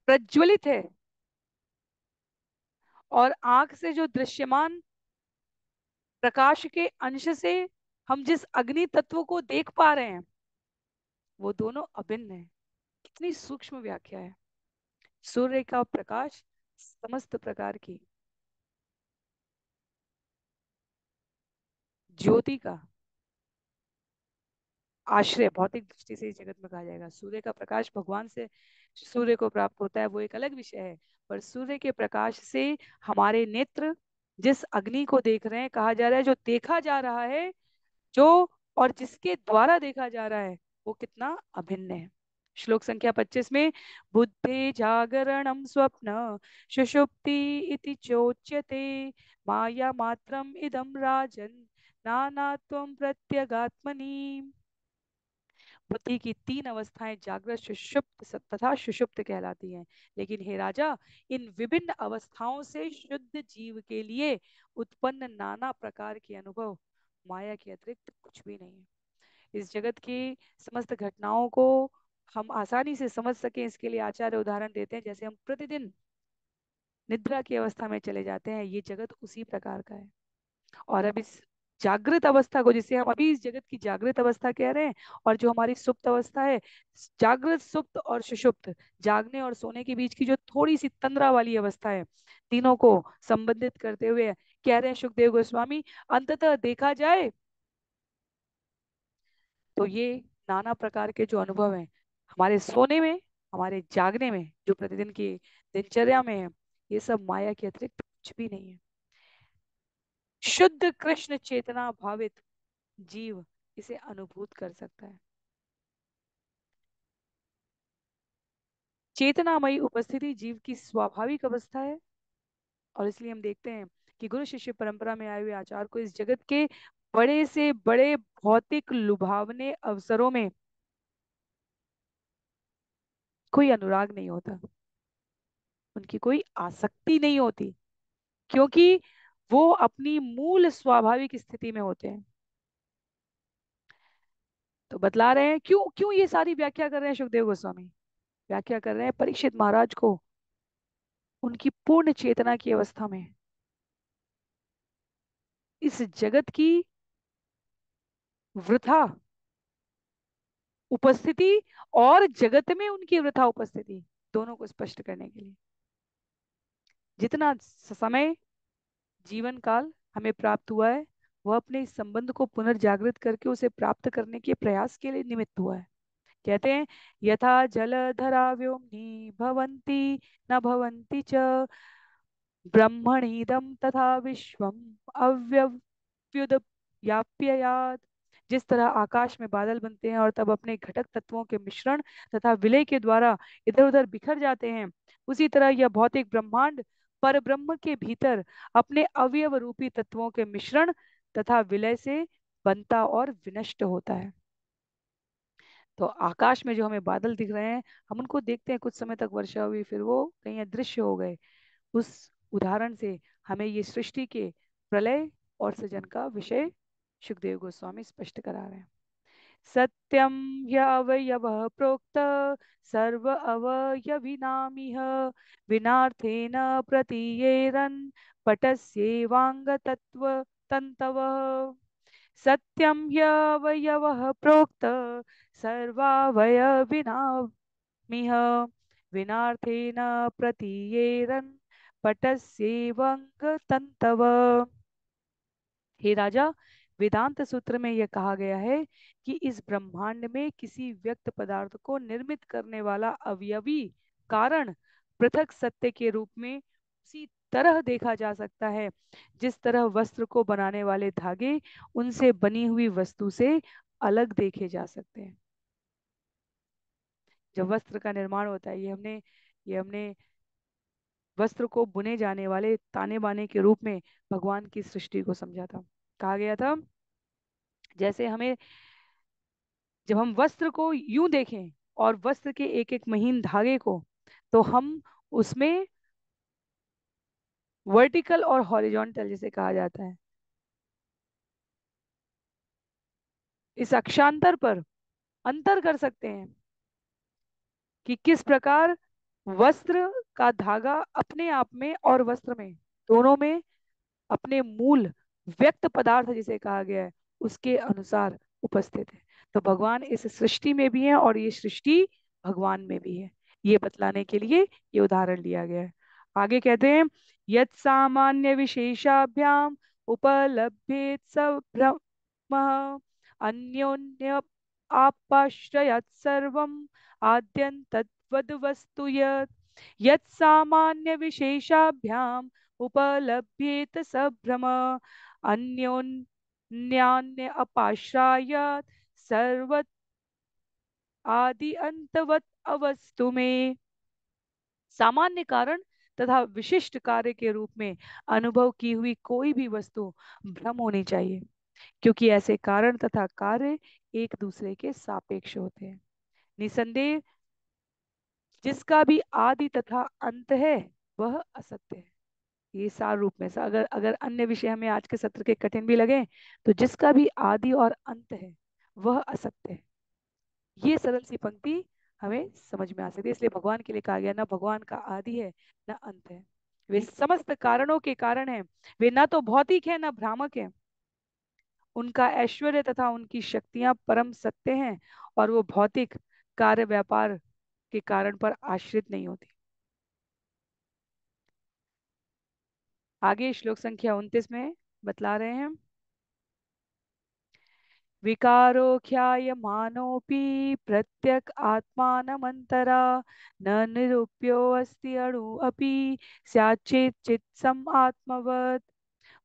प्रज्वलित है और आँख से जो दृश्यमान प्रकाश के अंश से हम जिस अग्नि तत्व को देख पा रहे हैं, वो दोनों अभिन्न है। कितनी सूक्ष्म व्याख्या है। सूर्य का प्रकाश समस्त प्रकार की। ज्योति का आश्रय, भौतिक दृष्टि से जगत में कहा जाएगा। सूर्य का प्रकाश भगवान से सूर्य को प्राप्त होता है, वो एक अलग विषय है। पर सूर्य के प्रकाश से हमारे नेत्र जिस अग्नि को देख रहे हैं, कहा जा रहा है, जो देखा जा रहा है, जो और जिसके द्वारा देखा जा रहा है, वो कितना अभिन्न है। श्लोक संख्या 25 में, बुद्धि जागरणम स्वप्न, सुषुप्ति इति चोच्यते, माया मात्रम इदम राजन नानात्वम प्रत्यगात्मनि। बुद्धि की तीन अवस्थाएँ जागृत, सुषुप्त तथा सुषुप्त कहलाती हैं। लेकिन हे राजा, इन विभिन्न अवस्थाओं से शुद्ध जीव के लिए उत्पन्न नाना प्रकार के अनुभव, माया के अतिरिक्त कुछ भी नहीं है। इस जगत की समस्त घटनाओं को हम आसानी से समझ सके इसके लिए आचार्य उदाहरण देते हैं जैसे हम प्रतिदिन निद्रा की अवस्था में चले जाते हैं ये जगत उसी प्रकार का है। और अब इस जागृत अवस्था को जिसे हम अभी इस जगत की जागृत अवस्था कह रहे हैं और जो हमारी सुप्त अवस्था है जागृत सुप्त और सुषुप्त जागने और सोने के बीच की जो थोड़ी सी तंद्रा वाली अवस्था है तीनों को संबंधित करते हुए कह रहे हैं सुखदेव गोस्वामी अंततः देखा जाए तो ये नाना प्रकार के जो अनुभव हैं हमारे सोने में, हमारे जागने में, जो प्रतिदिन की दिनचर्या में है, ये सब माया के अतिरिक्त कुछ भी नहीं है। शुद्ध कृष्ण चेतना भावित जीव इसे अनुभूत कर सकता है। चेतनामयी उपस्थिति जीव की स्वाभाविक अवस्था है, और इसलिए हम देखते हैं कि गुरु शिष्य परंपरा में आए हुए आचार को इस जगत के बड़े से बड़े भौतिक लुभावने अवसरों में कोई अनुराग नहीं होता। उनकी कोई आसक्ति नहीं होती, क्योंकि वो अपनी मूल स्वाभाविक स्थिति में होते हैं। तो बतला रहे हैं, क्यों क्यों ये सारी व्याख्या कर रहे हैं सुखदेव गोस्वामी? व्याख्या कर रहे हैं परीक्षित महाराज को, उनकी पूर्ण चेतना की अवस्था में। इस जगत की वृथा उपस्थिति और जगत में उनकी वृथा उपस्थिति, दोनों को स्पष्ट करने के लिए। जितना समय, जीवन काल हमें प्राप्त हुआ है, वह अपने इस संबंध को पुनर्जागृत करके उसे प्राप्त करने के प्रयास के लिए निमित्त हुआ है। कहते हैं, यथा जल धरा व्योमनी भवंती न भवंती च ब्रह्मणीदम तथा विश्वम अव्यव्युदयाप्ययात जिस तरह आकाश में बादल बनते हैं और तब अपने घटक तत्वों के मिश्रण तथा विलय के द्वारा इधर उधर बिखर जाते हैं, उसी तरह यह भौतिक ब्रह्मांड पर ब्रह्म के भीतर अपने अवयव रूपी तत्वों के मिश्रण तथा विलय से बनता और विनष्ट होता है। तो आकाश में जो हमें बादल दिख रहे हैं, हम उनको देखते हैं कुछ समय तक, वर्षा हुई, फिर वो कहीं अदृश्य हो गए। उस उदाहरण से हमें ये सृष्टि के प्रलय और सृजन का विषय सुखदेव गोस्वामी स्पष्ट करा रहे हैं। सत्यम यवयव प्रोक्त, सर्व अवयविनामिह, विनार्थेन प्रतीयेरन् पटस्येवांग तत्व तंतव सत्यम यवयव प्रोक्त, सर्वावयविनामिह, विनार्थेन प्रतीयेरन् तंतव हे राजा वेदांत सूत्र में यह कहा गया है कि इस ब्रह्मांड में किसी व्यक्त पदार्थ को निर्मित करने वाला अवयवी कारण पृथक सत्य के रूप में उसी तरह देखा जा सकता है। जिस तरह वस्त्र को बनाने वाले धागे, उनसे बनी हुई वस्तु से अलग देखे जा सकते हैं। जब वस्त्र का निर्माण होता है, ये हमने ये हमने वस्त्र को बुने जाने वाले ताने बाने के रूप में भगवान की सृष्टि को समझा था। कहा गया था जैसे हमें जब हम वस्त्र को यूँ देखें और वस्त्र के एक एक महीन धागे को तो हम उसमें वर्टिकल और हॉरिजॉन्टल जिसे कहा जाता है। इस अक्षांतर पर अंतर कर सकते हैं कि किस प्रकार वस्त्र का धागा अपने आप में और वस्त्र में, दोनों में अपने मूल व्यक्त पदार्थ जिसे कहा गया है उसके अनुसार उपस्थित है। तो भगवान इस सृष्टि में भी है और ये सृष्टि भगवान में भी है। ये बतलाने के लिए ये उदाहरण लिया गया है। आगे कहते हैं, यत सामान्य विशेषाभ्याम उपलभ्येत सब्रह्म, अन्योन्य आपाश्रयत सर्वम आद्यंतवद वस्तु यत सामान्य विशेषाभ्याम उपलभ्येत सभ्रम अन्योन्यान्य अपाश्रायात सर्वत आदि अंतवत अवस्तु में। सामान्य कारण तथा विशिष्ट कार्य के रूप में अनुभव की हुई कोई भी वस्तु भ्रम होनी चाहिए, क्योंकि ऐसे कारण तथा कार्य एक दूसरे के सापेक्ष होते हैं। निसंदेह, जिसका भी आदि तथा अंत है, वह असत्य है। ये सार रूप में सा। अगर अगर अन्य विषय हमें आज के सत्र के कठिन भी लगे तो जिसका भी आदि और अंत है वह असत्य है। ये सरल सी पंक्ति हमें समझ में आ सकती है इसलिए भगवान के लिए कहा गया ना भगवान का आदि है ना अंत है। वे समस्त कारणों के कारण है। वे ना तो भौतिक है ना भ्रामक है। उनका ऐश्वर्य तथा उनकी शक्तियाँ परम सत्य हैं और वो भौतिक कार्य व्यापार के कारण पर आश्रित नहीं होती। आगे श्लोक संख्या उन्तीस में बतला रहे हैं। विकारो ख्यायमानोऽपि प्रत्यक आत्मानमन्तरा न अणु अपि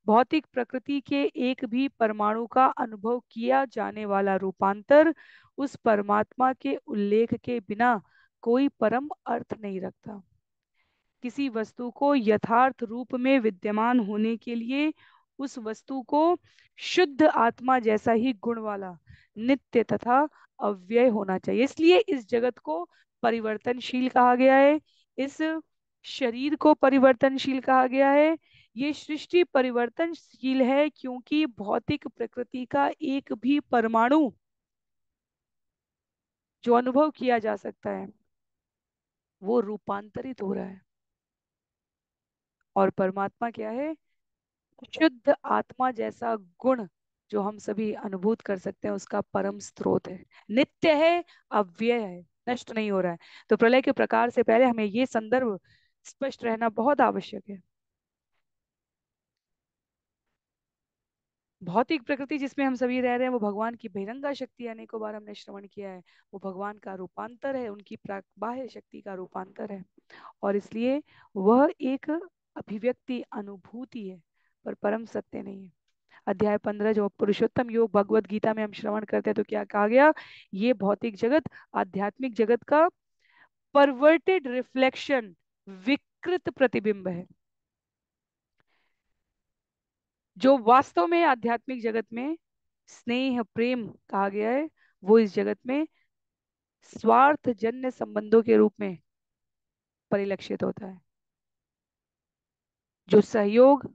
भौतिक प्रकृति के एक भी परमाणु का अनुभव किया जाने वाला रूपांतर उस परमात्मा के उल्लेख के बिना कोई परम अर्थ नहीं रखता। किसी वस्तु को यथार्थ रूप में विद्यमान होने के लिए उस वस्तु को शुद्ध आत्मा जैसा ही गुण वाला नित्य तथा अव्यय होना चाहिए। इसलिए इस जगत को परिवर्तनशील कहा गया है, इस शरीर को परिवर्तनशील कहा गया है। ये सृष्टि परिवर्तनशील है क्योंकि भौतिक प्रकृति का एक भी परमाणु जो अनुभव किया जा सकता है, वो रूपांतरित हो रहा है। और परमात्मा क्या है? शुद्ध आत्मा जैसा गुण जो हम सभी अनुभूत कर सकते हैं, उसका परम स्रोत है। नित्य है, अव्यय है, नष्ट नहीं हो रहा है। तो प्रलय के प्रकार से पहले हमें ये संदर्भ स्पष्ट रहना बहुत आवश्यक है। भौतिक प्रकृति जिसमें हम सभी रह रहे हैं, वो भगवान की बहिरंगा शक्ति अनेकों बार हमने श्रवण किया है। वो भगवान का रूपांतर है, उनकी बाह्य शक्ति का रूपांतर है। और इसलिए वह एक अभिव्यक्ति अनुभूति है, पर परम सत्य नहीं है। अध्याय पंद्रह जो पुरुषोत्तम योग भगवत गीता में हम श्रवण करते हैं तो क्या कहा गया? ये भौतिक जगत, आध्यात्मिक जगत का परवर्टेड रिफ्लेक्शन विकृत प्रतिबिंब है। जो वास्तव में आध्यात्मिक जगत में स्नेह, प्रेम कहा गया है, वो इस जगत में स्वार्थ, जन्य संबंधों के रूप में परिलक्षित होता है। जो सहयोग,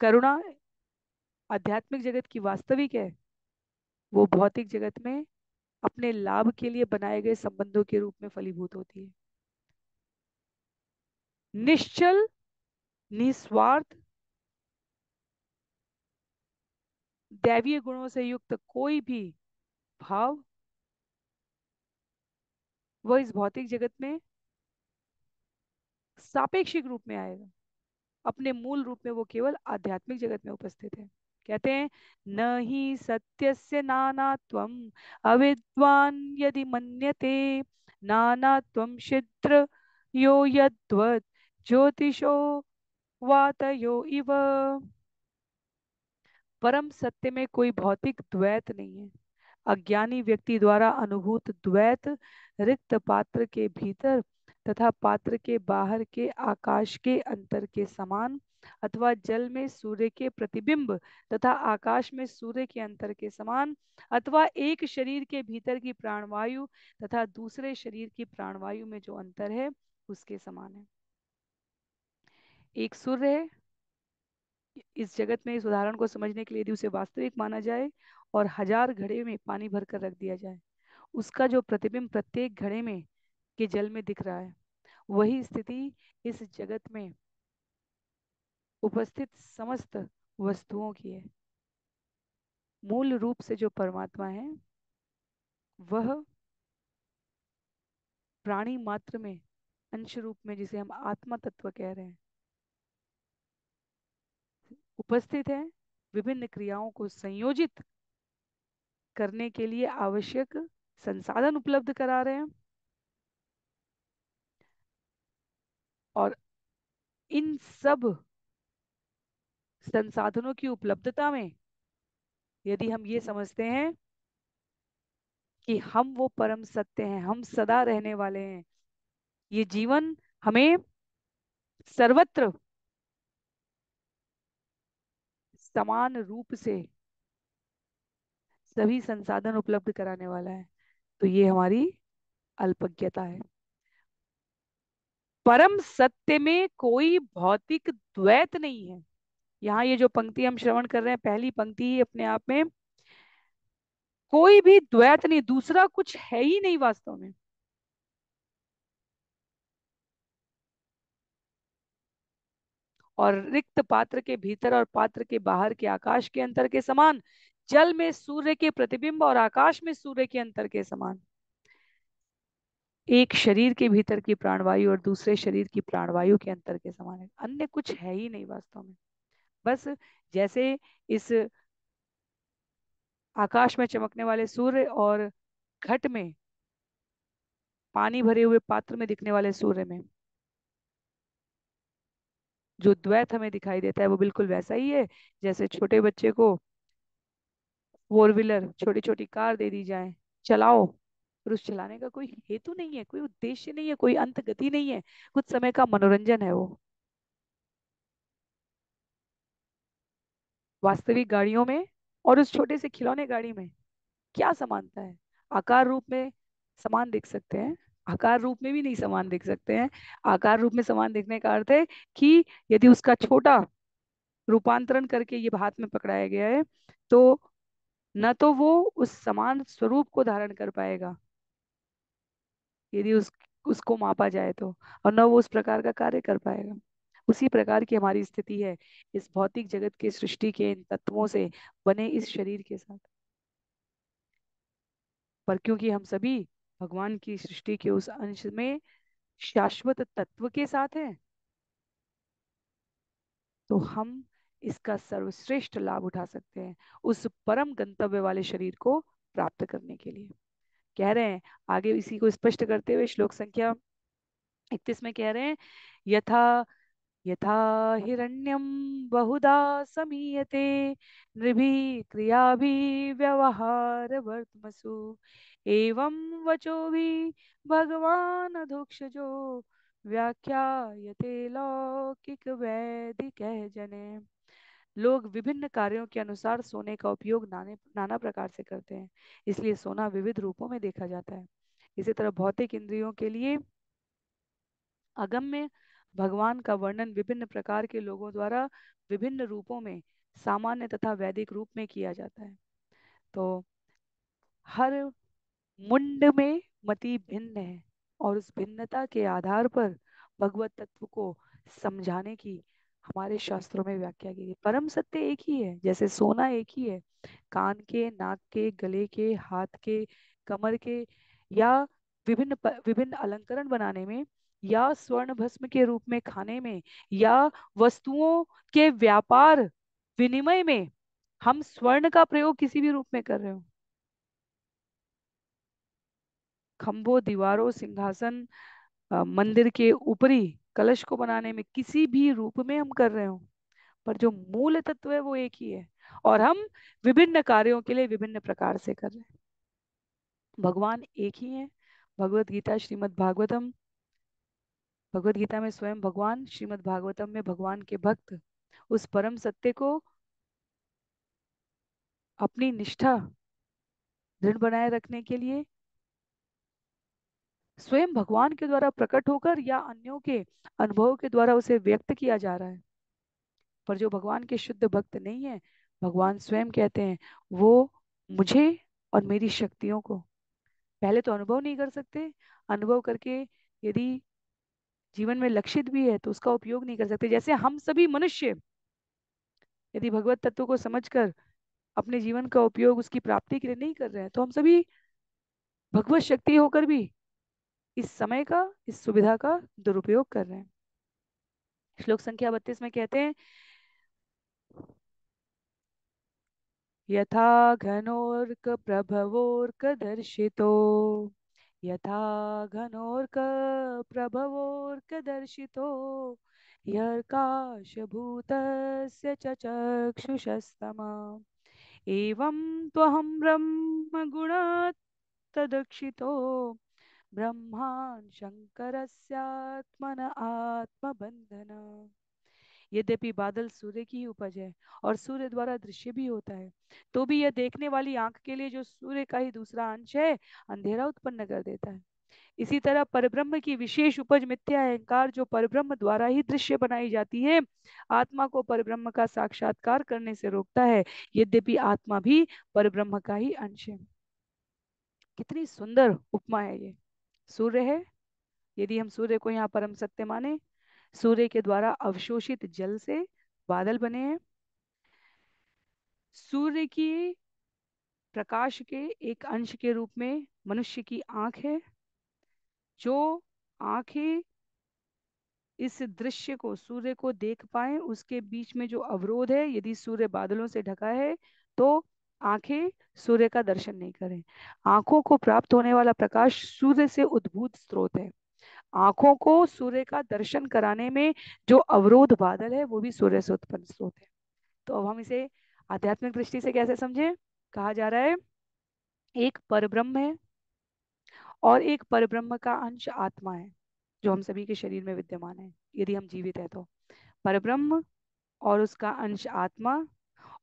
करुणा आध्यात्मिक जगत की वास्तविक है, वो भौतिक जगत में अपने लाभ के लिए बनाए गए संबंधों के रूप में फलीभूत होती है। निश्चल, निस्वार्थ, दैवीय गुणों से युक्त कोई भी भाव, वह इस भौतिक जगत में सापेक्षिक रूप में आएगा। अपने मूल रूप में वो केवल आध्यात्मिक जगत में उपस्थित है। कहते हैं, न ही सत्य से नानात्व अविद्वान यदि मन्यते, नानात्व छिद्र यो यद्वत ज्योतिषो वातयो इव। परम सत्य में कोई भौतिक द्वैत नहीं है। अज्ञानी व्यक्ति द्वारा अनुभूत द्वैत रिक्त पात्र के भीतर तथा पात्र के बाहर के आकाश के अंतर के समान अथवा जल में सूर्य के प्रतिबिंब तथा आकाश में सूर्य के अंतर के समान अथवा एक शरीर के भीतर की प्राणवायु तथा दूसरे शरीर की प्राणवायु में जो अंतर है, उसके समान है। एक सूर्य है, इस जगत में इस उदाहरण को समझने के लिए यदि उसे वास्तविक माना जाए और हज़ार घड़े में पानी भरकर रख दिया जाए, उसका जो प्रतिबिंब प्रत्येक घड़े में, के जल में दिख रहा है वही स्थिति इस जगत में उपस्थित समस्त वस्तुओं की है। मूल रूप से जो परमात्मा है, वह प्राणी मात्र में, अंश रूप में जिसे हम आत्मा तत्व कह रहे हैं, उपस्थित है, विभिन्न क्रियाओं को संयोजित करने के लिए आवश्यक संसाधन उपलब्ध करा रहे हैं। और इन सब संसाधनों की उपलब्धता में यदि हम ये समझते हैं कि हम वो परम सत्य हैं, हम सदा रहने वाले हैं, ये जीवन हमें सर्वत्र समान रूप से सभी संसाधन उपलब्ध कराने वाला है तो ये हमारी अल्पज्ञता है। परम सत्य में कोई भौतिक द्वैत नहीं है। यहाँ ये जो पंक्ति हम श्रवण कर रहे हैं, पहली पंक्ति ही अपने आप में कोई भी द्वैत नहीं, दूसरा कुछ है ही नहीं वास्तव में। और रिक्त पात्र के भीतर और पात्र के बाहर के आकाश के अंतर के समान, जल में सूर्य के प्रतिबिंब और आकाश में सूर्य के अंतर के समान। एक शरीर के भीतर की प्राणवायु और दूसरे शरीर की प्राणवायु के अंतर के समान है। अन्य कुछ है ही नहीं वास्तव में। बस जैसे इस आकाश में चमकने वाले सूर्य और घट में पानी भरे हुए पात्र में दिखने वाले सूर्य में जो द्वैत हमें दिखाई देता है, वो बिल्कुल वैसा ही है। जैसे छोटे बच्चे को फोर व्हीलर छोटी छोटी कार दे दी जाए, चलाओ। और उस चलाने का कोई हेतु नहीं है, कोई उद्देश्य नहीं है, कोई अंत गति नहीं है, कुछ समय का मनोरंजन है वो। वास्तविक गाड़ियों में और उस छोटे से खिलौने गाड़ी में क्या समानता है? आकार रूप में समान देख सकते हैं, आकार रूप में भी नहीं समान देख सकते हैं। आकार रूप में समान देखने का अर्थ है कि यदि उसका छोटा रूपांतरण करके ये हाथ में पकड़ाया गया है तो न तो वो उस समान स्वरूप को धारण कर पाएगा यदि उस, उसको मापा जाए तो और न वो उस प्रकार का कार्य कर पाएगा। उसी प्रकार की हमारी स्थिति है, इस भौतिक जगत के सृष्टि के इन तत्वों से बने इस शरीर के साथ। पर क्योंकि हम सभी भगवान की सृष्टि के उस अंश में शाश्वत तत्व के साथ हैं तो हम इसका सर्वश्रेष्ठ लाभ उठा सकते हैं उस परम गंतव्य वाले शरीर को प्राप्त करने के लिए। कह रहे हैं, आगे इसी को स्पष्ट करते हुए श्लोक संख्या इकतीस में कह रहे हैं, यथा यथा हिरण्यम बहुधा समीयते नृभि क्रियाभि व्यवहार वर्तमसु एवं वचो भी भगवान अधोक्षजो व्याख्यायते लौकिक वैदिक जने लोग विभिन्न कार्यों के अनुसार सोने का उपयोग नाने, नाना प्रकार से करते हैं। इसलिए सोना विविध रूपों में देखा जाता है। इसी तरह भौतिक इंद्रियों के लिए अगम्य भगवान का वर्णन विभिन्न प्रकार के लोगों द्वारा विभिन्न रूपों में सामान्य तथा वैदिक रूप में किया जाता है। तो हर मुंड में मति भिन्न है और उस भिन्नता के आधार पर भगवत तत्व को समझाने की हमारे शास्त्रों में व्याख्या की गई। परम सत्य एक ही है, जैसे सोना एक ही है, कान के, नाक के, गले के, हाथ के, कमर के या विभिन्न विभिन्न अलंकरण बनाने में या स्वर्ण भस्म के रूप में खाने में या वस्तुओं के व्यापार विनिमय में हम स्वर्ण का प्रयोग किसी भी रूप में कर रहे हो। खंभों, दीवारों, सिंहासन मंदिर के ऊपरी कलश को बनाने में किसी भी रूप में हम कर रहे हो, पर जो मूल तत्व है वो एक ही है और हम विभिन्न कार्यों के लिए विभिन्न प्रकार से कर रहे हैं। भगवान एक ही है, भगवत गीता, श्रीमद भागवतम। भगवत गीता में स्वयं भगवान, श्रीमद भागवतम में भगवान के भक्त। उस परम सत्य को अपनी निष्ठा दृढ़ बनाए रखने के लिए स्वयं भगवान के द्वारा प्रकट होकर या अन्यों के अनुभव के द्वारा उसे व्यक्त किया जा रहा है। पर जो भगवान के शुद्ध भक्त नहीं है, भगवान स्वयं कहते हैं, वो मुझे और मेरी शक्तियों को पहले तो अनुभव नहीं कर सकते, अनुभव करके यदि जीवन में लक्षित भी है तो उसका उपयोग नहीं कर सकते। जैसे हम सभी मनुष्य यदि भगवत तत्व को समझकर अपने जीवन का उपयोग उसकी प्राप्ति के लिए नहीं कर रहे हैं तो हम सभी भगवत शक्ति होकर भी इस समय का, इस सुविधा का दुरुपयोग कर रहे हैं। श्लोक संख्या बत्तीस में कहते हैं, यथा घनोर्क प्रभवोर्क दर्शितो। यथा घनोर्क प्रभवोर्क दर्शितो। यर्काशभूतस्य च चक्षुषस्तमा। एवं त्वहं ब्रह्मगुणात्तदक्षितो ब्रह्मान् शंकरस्यात्मन आत्मबंधन यद्यपि बादल सूर्य की ही उपज है और सूर्य द्वारा दृश्य भी होता है तो भी यह देखने वाली आँख के लिए जो सूर्य का ही दूसरा अंश है, अंधेरा उत्पन्न कर देता है। इसी तरह परब्रह्म की विशेष उपज मिथ्या अहंकार जो परब्रह्म द्वारा ही दृश्य बनाई जाती है, आत्मा को परब्रह्म का साक्षात्कार करने से रोकता है, यद्यपि आत्मा भी परब्रह्म का ही अंश है। कितनी सुंदर उपमा है ये। सूर्य है। यदि हम सूर्य को यहाँ परम सत्य माने, सूर्य के द्वारा अवशोषित जल से बादल बने हैं। सूर्य की प्रकाश के एक अंश के रूप में मनुष्य की आँख है। जो आँखें इस दृश्य को, सूर्य को देख पाए, उसके बीच में जो अवरोध है, यदि सूर्य बादलों से ढका है तो आँखें सूर्य का दर्शन नहीं करें। आँखों को प्राप्त होने वाला प्रकाश सूर्य से उद्भूत स्रोत है। आँखों को सूर्य का दर्शन कराने में जो अवरोध बादल है, वो भी सूर्य से उत्पन्न स्रोत है। तो अब हम इसे आध्यात्मिक दृष्टि से कैसे समझे? कहा जा रहा है, एक परब्रह्म है और एक परब्रह्म का अंश आत्मा है, जो हम सभी के शरीर में विद्यमान है, यदि हम जीवित है तो। परब्रह्म और उसका अंश आत्मा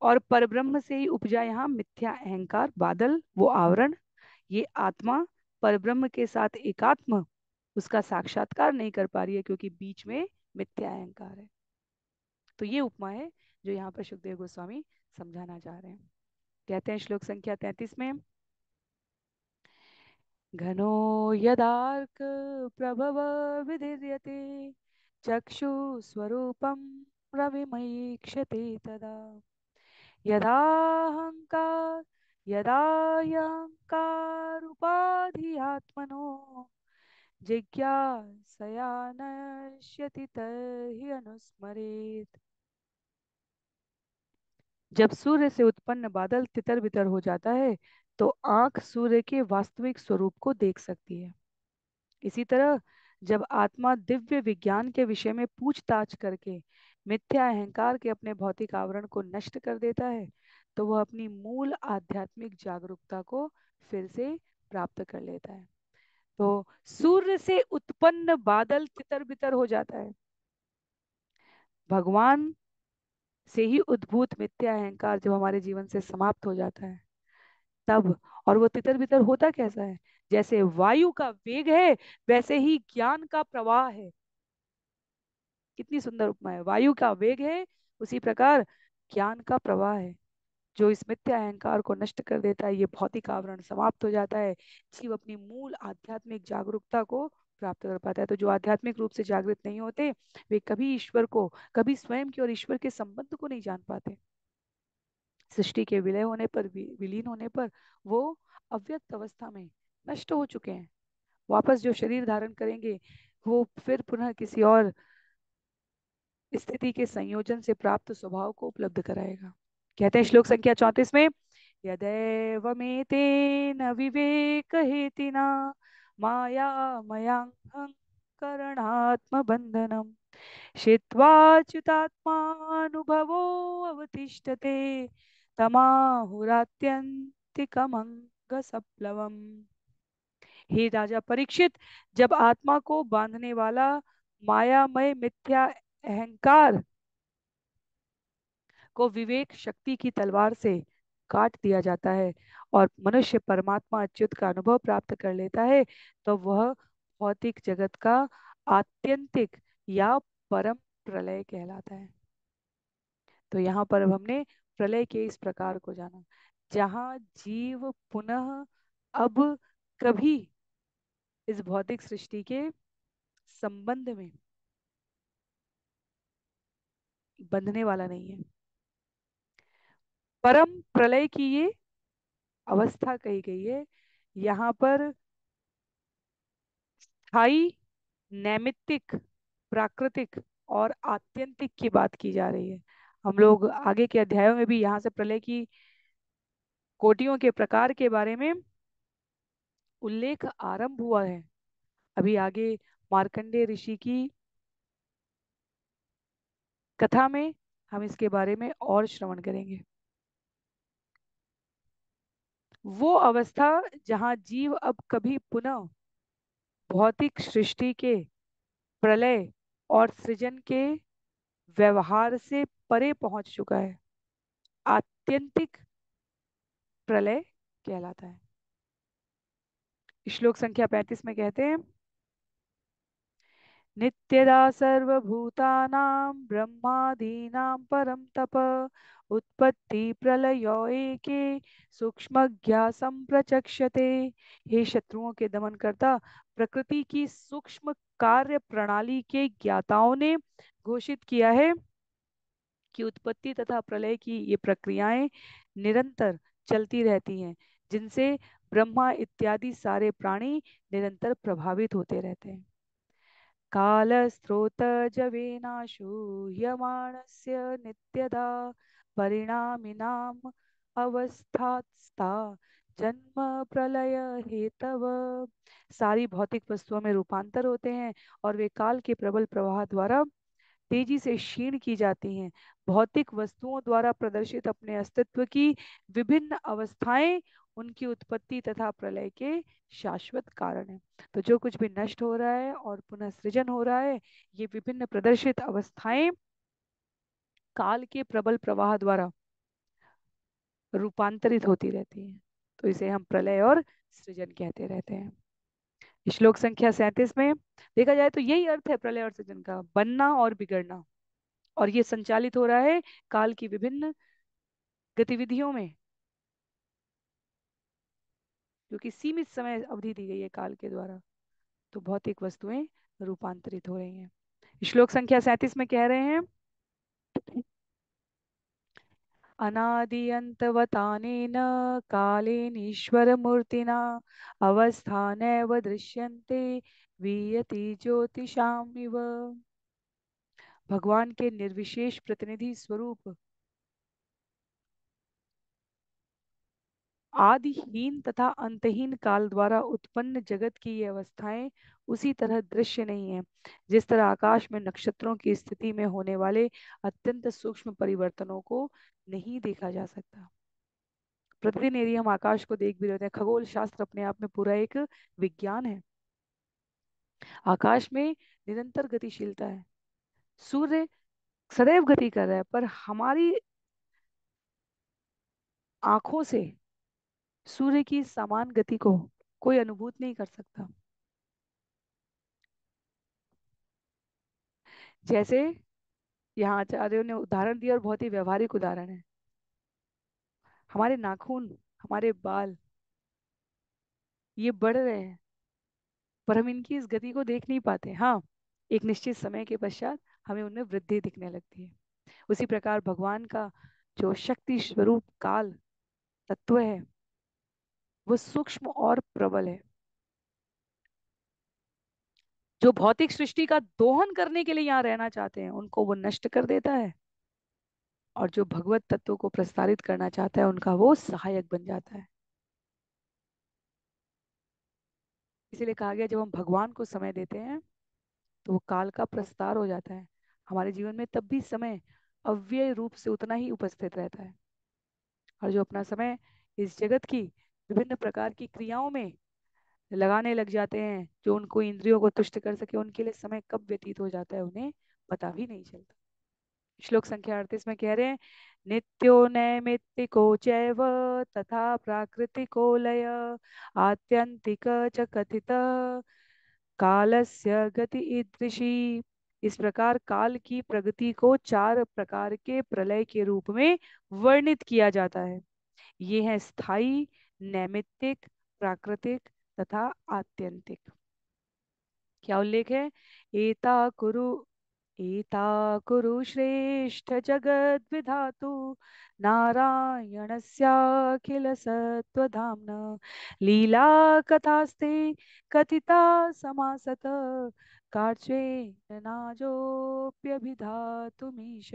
और परब्रह्म से ही उपजा यहाँ मिथ्या अहंकार, बादल, वो आवरण, ये आत्मा परब्रह्म के साथ एकात्म, उसका साक्षात्कार नहीं कर पा रही है क्योंकि बीच में मिथ्या अहंकार है। तो ये उपमा है जो यहाँ पर सुखदेव गोस्वामी समझाना चाह रहे हैं। कहते हैं श्लोक संख्या तैतीस में, घनो यदार्क प्रभव विधीर्यते चक्षु स्वरूपम रविमयीक्षते तदा। यदाहंकार यदाहंकार उपाधि आत्मनो जिज्ञासया नश्यति तर्हि अनुस्मरेत। जब सूर्य से उत्पन्न बादल तितर बितर हो जाता है तो आँख सूर्य के वास्तविक स्वरूप को देख सकती है। इसी तरह, जब आत्मा दिव्य विज्ञान के विषय में पूछताछ करके मिथ्या अहंकार के अपने भौतिक आवरण को नष्ट कर देता है तो वह अपनी मूल आध्यात्मिक जागरूकता को फिर से प्राप्त कर लेता है। तो सूर्य से उत्पन्न बादल तितर बितर हो जाता है। भगवान से ही उद्भूत मिथ्या अहंकार जब हमारे जीवन से समाप्त हो जाता है, तब और वो तितर बितर होता कैसा है? जैसे वायु का वेग है, वैसे ही ज्ञान का प्रवाह है। कितनी सुंदर उपमा है। वायु का वेग है, उसी प्रकार ज्ञान का प्रवाह है। जो इस मिथ्या अहंकार को नष्ट कर देता है, ये भौतिक आवरण समाप्त हो जाता है। जीव अपनी मूल आध्यात्मिक जागरूकता को प्राप्त कर पाता है। तो जो आध्यात्मिक रूप से जागृत नहीं होते, वे कभी ईश्वर को, कभी स्वयं के और ईश्वर के संबंध को नहीं जान पाते। सृष्टि के विलय होने पर विलीन होने पर वो अव्यक्त अवस्था में नष्ट हो चुके हैं। वापस जो शरीर धारण करेंगे, वो फिर पुनः किसी और स्थिति के संयोजन से प्राप्त स्वभाव को उपलब्ध कराएगा। कहते हैं श्लोक संख्या चौतीस में यदैव मेतेन विवेक हेतिना माया मयांकरणात्म बंधनम शित्वाच्युतात्मानुभवो अवतिष्ठते तमाहुरात्यंतिकमंग सप्लवम हे राजा परीक्षित, जब आत्मा को बांधने वाला मायामय मिथ्या अहंकार को विवेक शक्ति की तलवार से काट दिया जाता है और मनुष्य परमात्मा अच्युत का अनुभव प्राप्त कर लेता है तो वह भौतिक जगत का आत्यंतिक या परम प्रलय कहलाता है। तो यहाँ पर हमने प्रलय के इस प्रकार को जाना। जहाँ जीव पुनः अब कभी इस भौतिक सृष्टि के संबंध में बंधने वाला नहीं है। परम प्रलय की ये अवस्था कही गई है। यहाँ पर स्थायी, नैमित्तिक, प्राकृतिक और आत्यंतिक की बात की जा रही है। हम लोग आगे के अध्यायों में भी यहाँ से प्रलय की कोटियों के प्रकार के बारे में उल्लेख आरंभ हुआ है। अभी आगे मार्कंडे ऋषि की कथा में हम इसके बारे में और श्रवण करेंगे। वो अवस्था जहाँ जीव अब कभी पुनः भौतिक सृष्टि के प्रलय और सृजन के व्यवहार से परे पहुँच चुका है, आत्यंतिक प्रलय कहलाता है। श्लोक संख्या पैंतीस में कहते हैं नित्यदा सर्वभूतानां ब्रह्मादीनां परं तप, उत्पत्ति प्रलयो एके, सूक्ष्मज्ञा संप्रचक्षते। हे शत्रुओं के दमन करता प्रकृति की सूक्ष्म कार्य प्रणाली के ज्ञाताओं ने घोषित किया है कि उत्पत्ति तथा प्रलय की ये प्रक्रियाएँ निरंतर चलती रहती हैं, जिनसे ब्रह्मा इत्यादि सारे प्राणी निरंतर प्रभावित होते रहते हैं। नित्यदा परिणामिनाम् जन्म प्रलय हेतव सारी भौतिक वस्तुओं में रूपांतर होते हैं और वे काल के प्रबल प्रवाह द्वारा तेज़ी से क्षीण की जाती हैं। भौतिक वस्तुओं द्वारा प्रदर्शित अपने अस्तित्व की विभिन्न अवस्थाएँ उनकी उत्पत्ति तथा प्रलय के शाश्वत कारण है। तो जो कुछ भी नष्ट हो रहा है और पुनः सृजन हो रहा है, ये विभिन्न प्रदर्शित अवस्थाएँ काल के प्रबल प्रवाह द्वारा रूपांतरित होती रहती है। तो इसे हम प्रलय और सृजन कहते रहते हैं। श्लोक संख्या सैंतीस में देखा जाए तो यही अर्थ है प्रलय और सृजन का, बनना और बिगड़ना। और ये संचालित हो रहा है काल की विभिन्न गतिविधियों में। क्योंकि सीमित समय अवधि दी गई है काल के द्वारा तो भौतिक वस्तुएँ रूपांतरित हो रही हैं। श्लोक संख्या सैंतीस में कह रहे हैं अनादियन्तवतानेन कालेनीश्वरमूर्तिना अवस्थानैव दृश्यन्ते वीयति ज्योतिषामिव। भगवान के निर्विशेष प्रतिनिधि स्वरूप आदिहीन तथा अंतहीन काल द्वारा उत्पन्न जगत की ये अवस्थाएँ उसी तरह दृश्य नहीं है। जिस तरह आकाश में नक्षत्रों की स्थिति में होने वाले अत्यंत सूक्ष्म परिवर्तनों को नहीं देखा जा सकता। प्रतिदिन यदि हम आकाश को देख भी रहे हैं खगोल शास्त्र अपने आप में पूरा एक विज्ञान है। आकाश में निरंतर गतिशीलता है। सूर्य सदैव गति कर रहा है, पर हमारी आँखों से सूर्य की समान गति को कोई अनुभूत नहीं कर सकता। जैसे यहाँ आचार्यों ने उदाहरण दिया और बहुत ही व्यवहारिक उदाहरण है। हमारे नाखून, हमारे बाल, ये बढ़ रहे हैं, पर हम इनकी इस गति को देख नहीं पाते। हाँ एक निश्चित समय के पश्चात हमें उनमें वृद्धि दिखने लगती है। उसी प्रकार भगवान का जो शक्ति स्वरूप काल, तत्व है वो सूक्ष्म और प्रबल है। जो भौतिक सृष्टि का दोहन करने के लिए यहाँ रहना चाहते हैं, उनको वो नष्ट कर देता है और जो भगवत तत्व को प्रसारित करना चाहता है, उनका वो सहायक बन जाता है। इसीलिए कहा गया, जब हम भगवान को समय देते हैं तो वो काल का प्रस्तार हो जाता है। हमारे जीवन में तब भी समय अव्यय रूप से उतना ही उपस्थित रहता है। और जो अपना समय इस जगत की विभिन्न प्रकार की क्रियाओं में लगाने लग जाते हैं, जो उनको इंद्रियों को तुष्ट कर सके, उनके लिए समय कब व्यतीत हो जाता है, उन्हें पता भी नहीं चलता। श्लोक संख्या अड़तीस में कह रहे हैं नित्यो नैमित्तिको चैव तथा प्राकृतिको लय आत्यंतिक च कथित कालस्य गति ईदृशी। इस प्रकार काल की प्रगति को चार प्रकार के प्रलय के रूप में वर्णित किया जाता है। ये है स्थायी नैमित्तिक, प्राकृतिक तथा आत्यंतिक। क्या उल्लेख है? एता कुरु एता कुरु श्रेष्ठ जगद्विधातु नारायणस्याखिल सत्त्वधाम्न लीला कथास्ते कथिता समासत नाजोप्यभिधातुमीश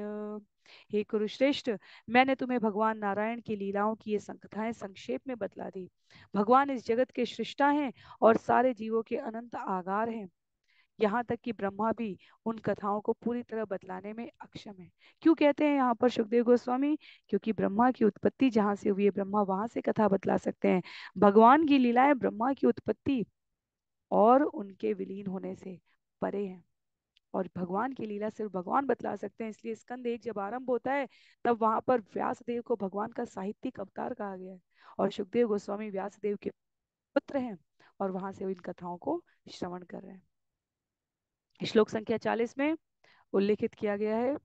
हे कुरुश्रेष्ठ, मैंने तुम्हें भगवान नारायण की लीलाओं की ये संकथाएँ संक्षेप में बतला दी। भगवान इस जगत के सृष्टा हैं और सारे जीवों के अनंत आगार हैं। यहाँ तक कि ब्रह्मा भी उन कथाओं को पूरी तरह बतलाने में अक्षम है। क्यों कहते हैं यहाँ पर सुखदेव गोस्वामी? क्योंकि ब्रह्मा की उत्पत्ति जहाँ से हुई है, ब्रह्मा वहाँ से कथा बतला सकते हैं। भगवान की लीलाएँ ब्रह्मा की उत्पत्ति और उनके विलीन होने से। परे हैं। और भगवान की लीला सिर्फ़ भगवान बतला सकते हैं, इसलिए स्कंद एक जब आरंभ होता है, तब वहाँ पर व्यास देव को भगवान का साहित्यिक अवतार कहा गया है। और सुखदेव गोस्वामी व्यास देव के पुत्र हैं और वहाँ से इन कथाओं को श्रवण कर रहे हैं। श्लोक संख्या चालीस में उल्लेखित किया गया है,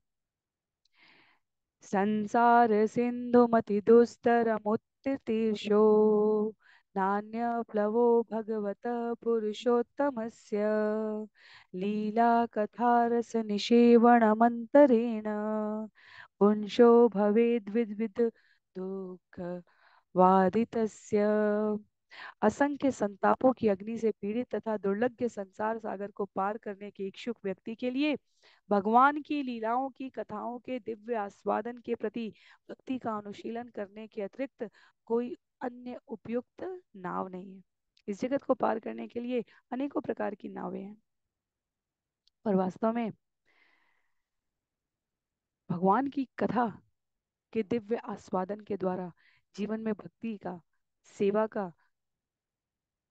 संसार सिंधु मति दुस्तर मुत्तीर्षो नान्य प्लवो भगवत पुरुषोत्तमस्य। लीला कथारस निषेवण मंतरेण पुंशो भवेद्विद्विद दुःख वादितस्य। असंख्य संतापों की अग्नि से पीड़ित तथा दुर्लभ संसार सागर को पार करने के इच्छुक व्यक्ति के लिए भगवान की लीलाओं की कथाओं के दिव्य आस्वादन के प्रति भक्ति का अनुशीलन करने के अतिरिक्त कोई अन्य उपयुक्त नाव नहीं है। इस जगत को पार करने के लिए अनेकों प्रकार की नावें हैं। पर वास्तव में भगवान की कथा के दिव्य आस्वादन के द्वारा जीवन में भक्ति का, सेवा का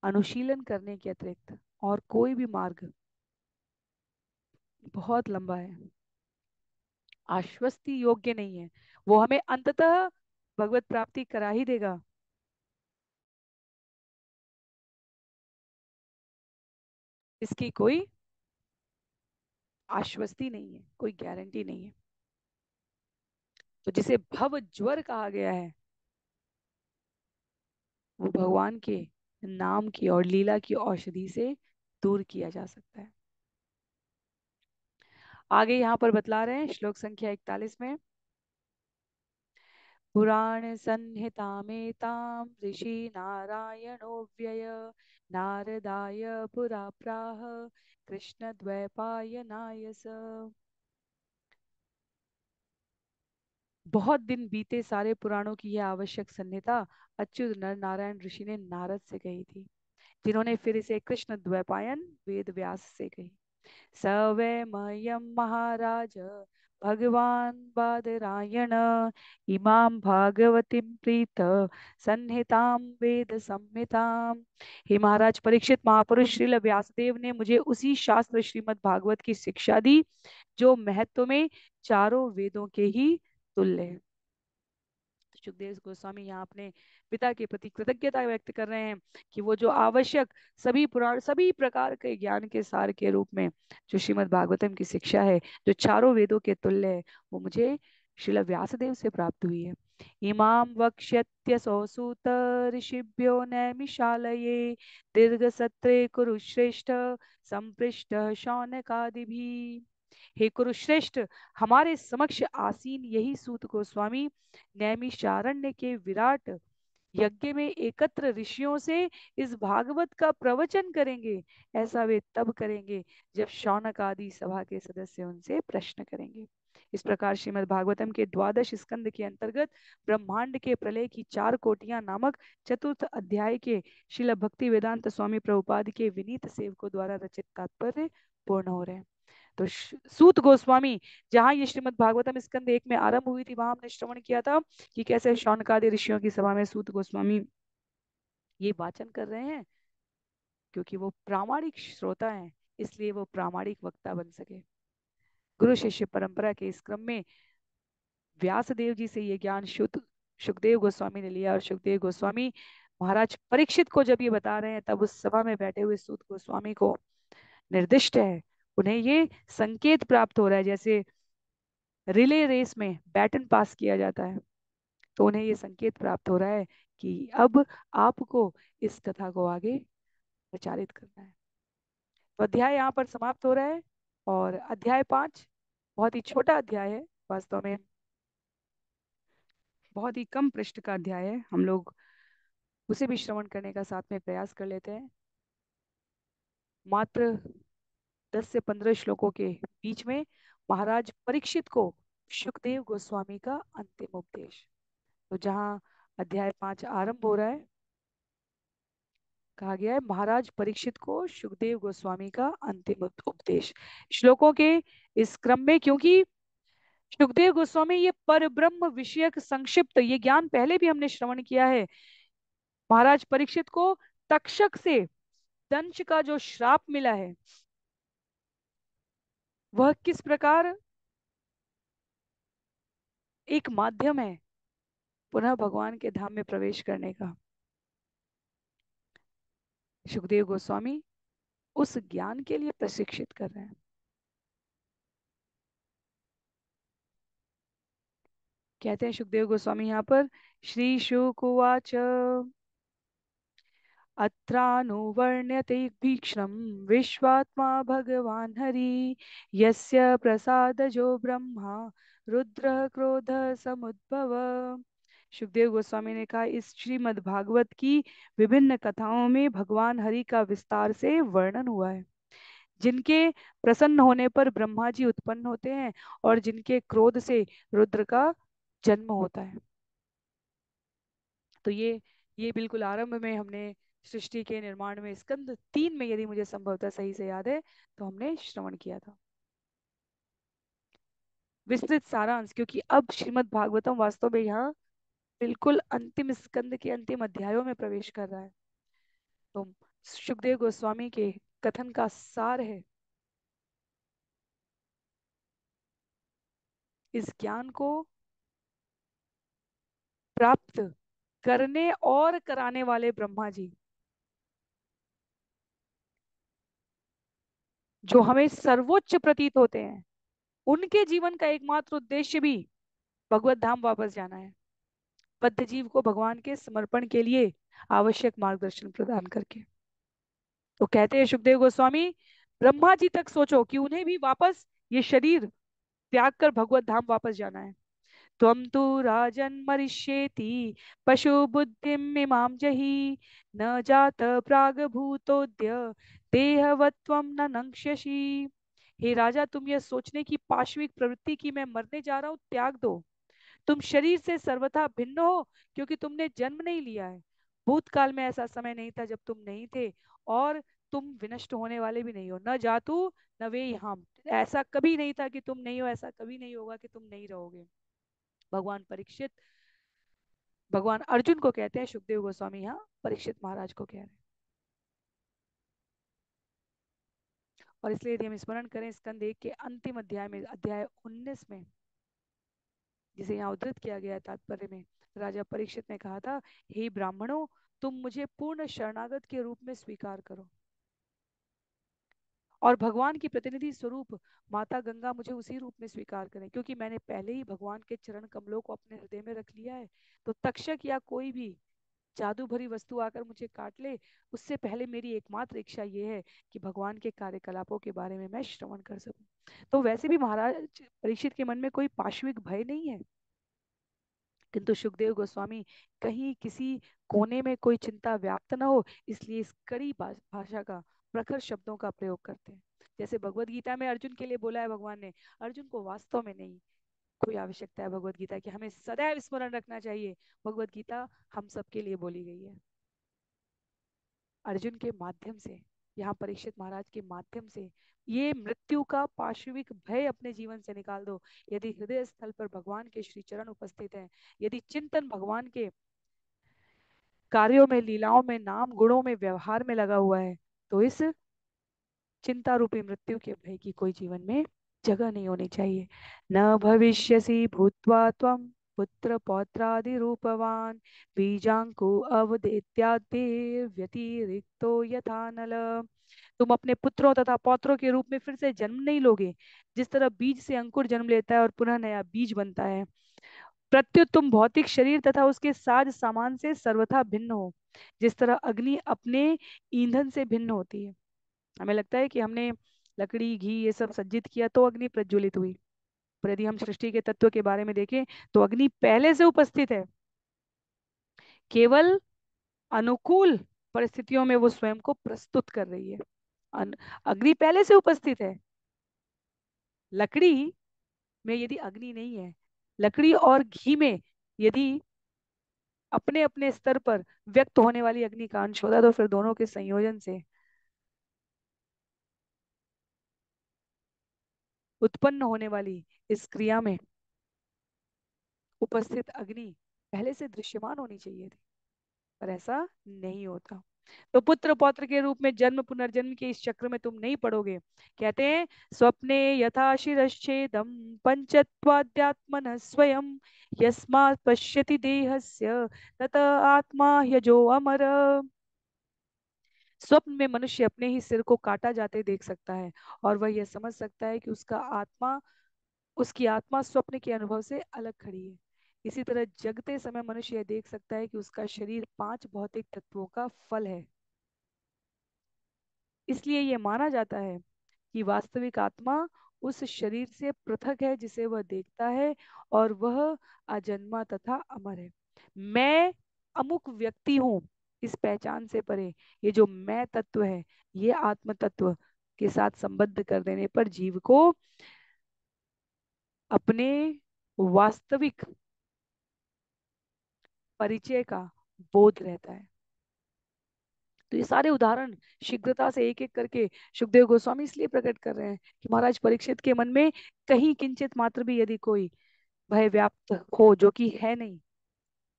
अनुशीलन करने के अतिरिक्त और कोई भी मार्ग बहुत लंबा है। आश्वस्ति योग्य नहीं है। वो हमें अंततः भगवत प्राप्ति करा ही देगा। इसकी कोई आश्वस्ति नहीं है, कोई गारंटी नहीं है। तो जिसे भव ज्वर कहा गया है, वो भगवान के नाम की और लीला की औषधि से दूर किया जा सकता है। आगे यहाँ पर बतला रहे हैं श्लोक संख्या इकतालीस में। पुराण संहितामेताम ऋषि नारायणो व्यय, नारदाय पुरा प्राह, कृष्ण द्वैपायनाय बहुत दिन बीते सारे पुराणों की यह आवश्यक संहिता अच्युत नर नारायण ऋषि ने नारद से कही थी, जिन्होंने फिर इसे कृष्ण द्वैपायन वेद व्यास से कही। सवैमयं महाराज, भगवान बादरायण इमाम भागवतीं प्रीत संहितां वेद संहितां हे महाराज, परीक्षित महापुरुष श्रील व्यासदेव ने मुझे उसी शास्त्र श्रीमद् भागवत की शिक्षा दी, जो महत्व में चारों वेदों के ही तुल्य है। सुखदेव गोस्वामी, यहाँ अपने पिता के प्रति कृतज्ञता व्यक्त कर रहे हैं कि वो जो आवश्यक सभी पुराण, सभी प्रकार के ज्ञान के सार के रूप में जो श्रीमद भागवतम की शिक्षा है, जो चारों वेदों के तुल्य है, वो मुझे श्रील व्यासदेव से प्राप्त हुई है। इमाम वक्ष्यत्यसौसूत ऋषिभ्यो नैमिषालये दीर्घ सत्रे कुरुश्रेष्ठ संपृष्ट शौनकादि हे कुरुश्रेष्ठ, हमारे समक्ष आसीन यही सूत गोस्वामी, नैमिषारण्य के विराट यज्ञ में एकत्र ऋषियों से इस भागवत का प्रवचन करेंगे। ऐसा वे तब करेंगे जब शौनक आदि सभा के सदस्य उनसे प्रश्न करेंगे। इस प्रकार श्रीमद भागवतम के द्वादश स्कंद के अंतर्गत ब्रह्मांड के प्रलय की चार कोटियाँ नामक चतुर्थ अध्याय के शिल भक्ति वेदांत स्वामी प्रभुपाद के विनीत सेवकों द्वारा रचित तात्पर्य पूर्ण हो रहे हैं। तो सूत गोस्वामी, जहाँ ये श्रीमद भागवतम स्कंद एक में आरंभ हुई थी, वहाँ हमने श्रवण किया था कि कैसे शौनकादि ऋषियों की सभा में सूत गोस्वामी ये वाचन कर रहे हैं, क्योंकि वो प्रामाणिक श्रोता हैं, इसलिए वो प्रामाणिक वक्ता बन सके। गुरु शिष्य परंपरा के इस क्रम में व्यास देव जी से ये ज्ञान शुद्ध, सुखदेव गोस्वामी ने लिया और सुखदेव गोस्वामी महाराज परीक्षित को जब ये बता रहे हैं, तब उस सभा में बैठे हुए सूत गोस्वामी को निर्दिष्ट है उन्हें ये संकेत प्राप्त हो रहा है, जैसे रिले रेस में बैटन पास किया जाता है तो उन्हें ये संकेत प्राप्त हो रहा है कि अब आपको इस कथा को आगे प्रचारित करना है। तो अध्याय यहाँ पर समाप्त हो रहा है और अध्याय पाँच बहुत ही छोटा अध्याय है, वास्तव में बहुत ही कम पृष्ठ का अध्याय है। हम लोग उसे भी श्रवण करने का साथ में प्रयास कर लेते हैं। मात्र दस से पंद्रह श्लोकों के बीच में महाराज परीक्षित को सुखदेव गोस्वामी का अंतिम उपदेश। तो जहाँ अध्याय पाँच आरंभ हो रहा है, कहा गया है, महाराज परीक्षित को सुखदेव गोस्वामी का अंतिम उपदेश। श्लोकों के इस क्रम में, क्योंकि सुखदेव गोस्वामी ये पर ब्रह्म विषयक संक्षिप्त, ये ज्ञान पहले भी हमने श्रवण किया है। महाराज परीक्षित को तक्षक से दंश का जो श्राप मिला है वह किस प्रकार? एक माध्यम है पुनः भगवान के धाम में प्रवेश करने का। सुखदेव गोस्वामी उस ज्ञान के लिए प्रशिक्षित कर रहे हैं। कहते हैं सुखदेव गोस्वामी यहाँ पर, श्री शुकुवाच अत्रानुवर्ण्यते भीक्षणं विश्वात्मा भगवान् हरि। यस्य प्रसादजो ब्रह्मा, रुद्र क्रोध समुद्भव। सुखदेव गोस्वामी ने कहा, इस श्रीमद् भागवत की विभिन्न कथाओं में भगवान हरि का विस्तार से वर्णन हुआ है। जिनके प्रसन्न होने पर ब्रह्मा जी उत्पन्न होते हैं और जिनके क्रोध से रुद्र का जन्म होता है। तो ये ये बिल्कुल आरंभ में हमने सृष्टि के निर्माण में स्कंद तीन में यदि मुझे संभवतः सही से याद है तो हमने श्रवण किया था। विस्तृत सारांश, क्योंकि अब श्रीमद भागवतम वास्तव में यहाँ बिल्कुल अंतिम स्कंद के अंतिम अध्यायों में प्रवेश कर रहा है। तो सुखदेव गोस्वामी के कथन का सार है, इस ज्ञान को प्राप्त करने और कराने वाले ब्रह्मा जी। जो हमें सर्वोच्च प्रतीत होते हैं। उनके जीवन का एकमात्र उद्देश्य भी भगवत धाम वापस जाना है। बद्ध जीव को भगवान के समर्पण के लिए आवश्यक मार्गदर्शन प्रदान करके। तो कहते हैं सुखदेव गोस्वामी, ब्रह्मा जी तक सोचो कि उन्हें भी वापस ये शरीर त्याग कर भगवत धाम वापस जाना है। त्वं तु राजन् मरिष्येति पशु बुद्धिमिमां जहि, न जात प्रागभूतोद्य देहवत्वं न नंक्ष्यसि हे राजा, तुम यह सोचने की पाश्विक प्रवृत्ति की मैं मरने जा रहा हूँ, त्याग दो। तुम शरीर से सर्वथा भिन्न हो, क्योंकि तुमने जन्म नहीं लिया है। भूतकाल में ऐसा समय नहीं था जब तुम नहीं थे, और तुम विनष्ट होने वाले भी नहीं हो। न जातु, न वे हम ऐसा कभी नहीं था कि तुम नहीं हो, ऐसा कभी नहीं होगा कि तुम नहीं रहोगे। भगवान परीक्षित, भगवान अर्जुन को कहते हैं सुखदेव गोस्वामी यहाँ परीक्षित महाराज को कह रहे हैं। और इसलिए यदि हम स्मरण करें स्कंद एक के अंतिम अध्याय में, अध्याय 19 में, जिसे यहाँ उद्धृत किया गया तात्पर्य में, राजा परीक्षित ने कहा था, हे ब्राह्मणों, तुम मुझे पूर्ण शरणागत के रूप में स्वीकार करो। और भगवान की प्रतिनिधि स्वरूप माता गंगा मुझे उसी रूप में स्वीकार करें, क्योंकि मैंने पहले ही भगवान के चरण कमलों को अपने हृदय में रख लिया है। तो तक्षक या कोई भी जादू भरी वस्तु आकर मुझे काट ले। उससे पहले मेरी एकमात्र इच्छा ये है कि भगवान के कार्यकलापों के बारे में मैं श्रवण कर सकूँ। तो वैसे भी महाराज, परीक्षित के मन में कोई पाश्विक भय नहीं है। किंतु सुखदेव गोस्वामी, कहीं किसी कोने में कोई चिंता व्याप्त न हो, इसलिए इस कड़ी भाषा का, प्रखर शब्दों का प्रयोग करते हैं। जैसे भगवत गीता में अर्जुन के लिए बोला है भगवान ने, अर्जुन को वास्तव में नहीं कोई आवश्यकता है भगवत गीता की? हमें सदैव स्मरण रखना चाहिए। भगवत गीता हम सबके लिए बोली गई है। अर्जुन के माध्यम से, यहाँ परीक्षित महाराज के माध्यम से, ये मृत्यु का पार्श्विक भय अपने जीवन से निकाल दो। यदि हृदय स्थल पर भगवान के श्री चरण उपस्थित हैं, यदि चिंतन भगवान के कार्यों में, लीलाओं में, नाम गुणों में, व्यवहार में लगा हुआ है तो इस चिंता रूपी मृत्यु के भय की कोई जीवन में जगह नहीं होनी चाहिए। न भविष्यसी भूतवा तम पुत्र पौत्रादि रूपवान बीजांकु अवदेत्यादि यथा नल। तुम अपने पुत्रों तथा पौत्रों के रूप में फिर से जन्म नहीं लोगे, जिस तरह बीज से अंकुर जन्म लेता है और पुनः नया बीज बनता है। प्रत्युत तुम भौतिक शरीर तथा उसके साज सामान से सर्वथा भिन्न हो, जिस तरह अग्नि अपने ईंधन से भिन्न होती है। हमें लगता है कि हमने लकड़ी, घी, ये सब सज्जित किया तो अग्नि प्रज्वलित हुई। पर यदि हम सृष्टि के तत्व के बारे में देखें तो अग्नि पहले से उपस्थित है। केवल अनुकूल परिस्थितियों में वो स्वयं को प्रस्तुत कर रही है। अग्नि पहले से उपस्थित है। लकड़ी में यदि अग्नि नहीं है, लकड़ी और घी में यदि अपने अपने स्तर पर व्यक्त होने वाली अग्नि का अंश होता तो फिर दोनों के संयोजन से उत्पन्न होने वाली इस क्रिया में उपस्थित अग्नि पहले से दृश्यमान होनी चाहिए थी, पर ऐसा नहीं होता। तो पुत्र पौत्र के रूप में जन्म, पुनर्जन्म के इस चक्र में तुम नहीं पड़ोगे कहते हैं, स्वप्ने यथा शिरच्छेदम पंचत्वाद्यात्मन स्वयं यस्मा पश्यति देहस्य, तत आत्मा यजो अमर। स्वप्न में मनुष्य अपने ही सिर को काटा जाते देख सकता है और वह यह समझ सकता है कि उसका आत्मा, उसकी आत्मा स्वप्न के अनुभव से अलग खड़ी है। इसी तरह जगते समय मनुष्य यह देख सकता है कि उसका शरीर पाँच भौतिक तत्वों का फल है। इसलिए यह माना जाता है कि वास्तविक आत्मा उस शरीर से पृथक है जिसे वह देखता है और वह अजन्मा तथा अमर है। मैं अमुक व्यक्ति हूँ इस पहचान से परे। ये जो मैं तत्व है, ये आत्म तत्व के साथ संबद्ध कर देने पर जीव को अपने वास्तविक परिचय का बोध रहता है। तो ये सारे उदाहरण शीघ्रता से एक एक करके सुखदेव गोस्वामी इसलिए प्रकट कर रहे हैं कि महाराज परीक्षित के मन में कहीं किंचित मात्र भी यदि कोई भय व्याप्त हो, जो कि है नहीं,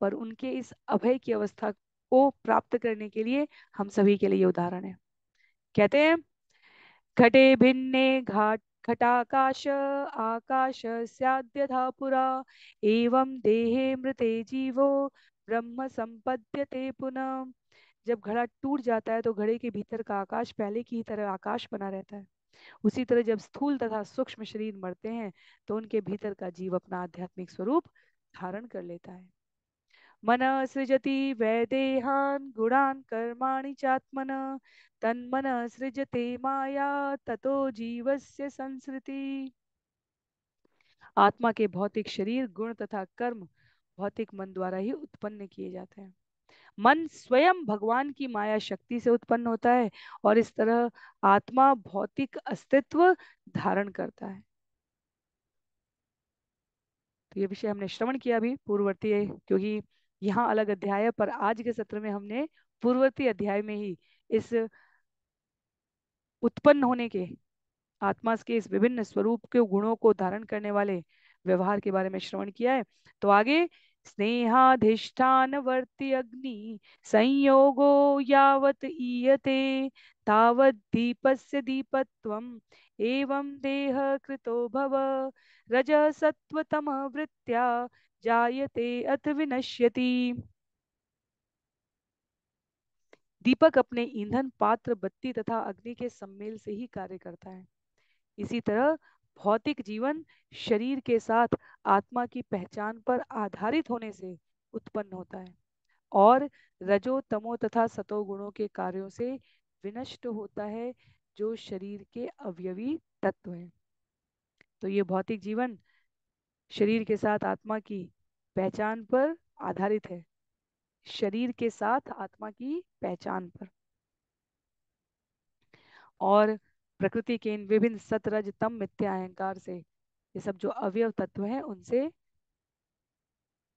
पर उनके इस अभय की अवस्था को प्राप्त करने के लिए हम सभी के लिए उदाहरण है। कहते हैं, घटे भिन्ने घाट, घटाकाश, आकाश सद्यथा पुरा एवं देहे मृते जीवो, ब्रह्म संपद्यते पुनः। जब घड़ा टूट जाता है तो घड़े के भीतर का आकाश पहले की तरह आकाश बना रहता है। उसी तरह जब स्थूल तथा सूक्ष्म शरीर मरते हैं तो उनके भीतर का जीव अपना आध्यात्मिक स्वरूप धारण कर लेता है। मन सृजति वैदेहान गुणान कर्माणि चात्मन। तन्मन सृजते माया, ततो जीवस्य संस्कृति आत्मा के भौतिक शरीर, गुण तथा कर्म भौतिक मन द्वारा ही उत्पन्न किए जाते हैं। मन स्वयं भगवान की माया शक्ति से उत्पन्न होता है और इस तरह आत्मा भौतिक अस्तित्व धारण करता है। तो ये विषय हमने श्रवण किया अभी, पूर्ववर्ती क्योंकि यहाँ अलग अध्याय पर आज के सत्र में हमने पूर्ववर्ती अध्याय में ही इस उत्पन्न होने के आत्मा के इस विभिन्न स्वरूप के गुणों को धारण करने वाले व्यवहार के बारे में श्रवण किया है। तो आगे, स्नेहाधिष्ठानवर्ति अग्नि, संयोगो यावत ईयते तावत् दीपस्य दीपत्वम्, एवं देह कृतो भव रज सत्वतम वृत्त्या जायते अथ विनश्यति। दीपक अपने ईंधन पात्र बत्ती तथा अग्नि के सम्मेल से ही कार्य करता है। इसी तरह भौतिक जीवन शरीर के साथ आत्मा की पहचान पर आधारित होने से उत्पन्न होता है और रजो, तमो तथा सतो गुणों के कार्यों से विनष्ट होता है जो शरीर के अवयवी तत्व हैं। तो ये भौतिक जीवन शरीर के साथ आत्मा की पहचान पर आधारित है। शरीर के साथ आत्मा की पहचान पर। और प्रकृति के इन विभिन्न सतरज, तम, मिथ्या, अहंकार से ये सब जो अवयव तत्व है, उनसे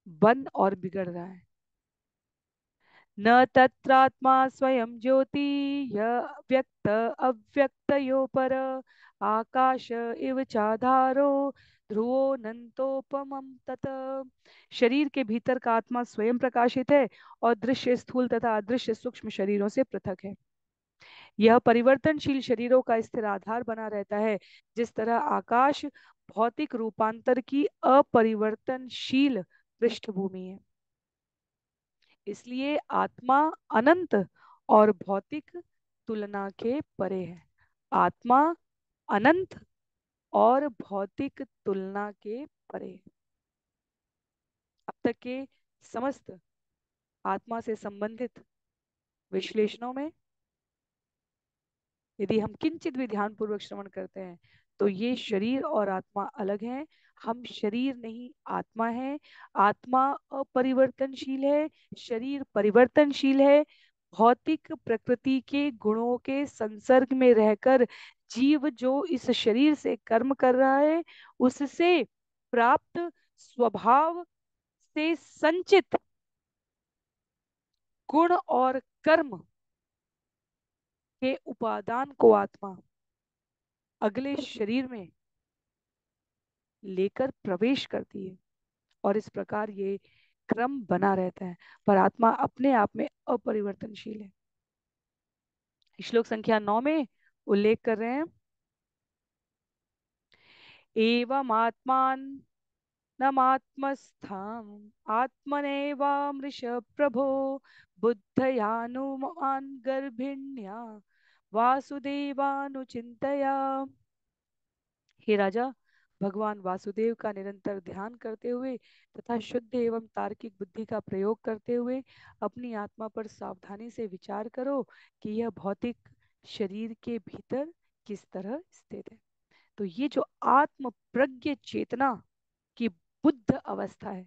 बन और बिगड़ रहा है। न तत्रात्मा स्वयं ज्योति व्यक्त, अव्यक्त यो पर, आकाश इव चाधारो ध्रुवो नंतोपम तत। शरीर के भीतर का आत्मा स्वयं प्रकाशित है और दृश्य स्थूल तथा अदृश्य सूक्ष्म शरीरों से पृथक है। यह परिवर्तनशील शरीरों का स्थिर आधार बना रहता है, जिस तरह आकाश भौतिक रूपांतर की अपरिवर्तनशील पृष्ठभूमि है। इसलिए आत्मा अनंत और भौतिक तुलना के परे है। आत्मा अनंत और भौतिक तुलना के परे। अब तक के समस्त आत्मा से संबंधित विश्लेषणों में यदि हम किंचित भी ध्यान पूर्वक श्रवण करते हैं तो ये शरीर और आत्मा अलग हैं। हम शरीर नहीं, आत्मा है। आत्मा अपरिवर्तनशील है, शरीर परिवर्तनशील है। भौतिक प्रकृति के गुणों के संसर्ग में रहकर जीव जो इस शरीर से कर्म कर रहा है, उससे प्राप्त स्वभाव से संचित गुण और कर्म के उपादान को आत्मा अगले शरीर में लेकर प्रवेश करती है और इस प्रकार ये क्रम बना रहता है। पर आत्मा अपने आप में अपरिवर्तनशील है। श्लोक संख्या नौ में उल्लेख कर रहे हैं। एवं आत्मान नमात्मस्थाम आत्मनेवामृष प्रभो बुद्धयानुमान गर्भिण्या वासुदेवानुचिंतया हे राजा, भगवान वासुदेव का निरंतर ध्यान करते हुए तथा शुद्ध एवं तार्किक बुद्धि का प्रयोग करते हुए अपनी आत्मा पर सावधानी से विचार करो कि यह भौतिक शरीर के भीतर किस तरह स्थित है? तो ये जो आत्म प्रज्ञ चेतना की बुद्ध अवस्था है,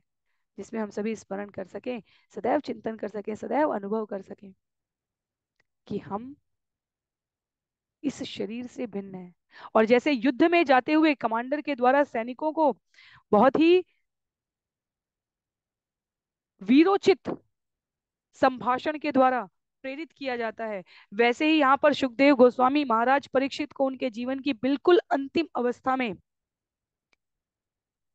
जिसमें हम सभी स्मरण कर सकें, सदैव चिंतन कर सकें, सदैव अनुभव कर सकें कि हम इस शरीर से भिन्न है। और जैसे युद्ध में जाते हुए कमांडर के द्वारा सैनिकों को बहुत ही वीरोचित संभाषण के द्वारा प्रेरित किया जाता है। वैसे ही यहाँ पर सुखदेव गोस्वामी महाराज परीक्षित को उनके जीवन की बिल्कुल अंतिम अवस्था में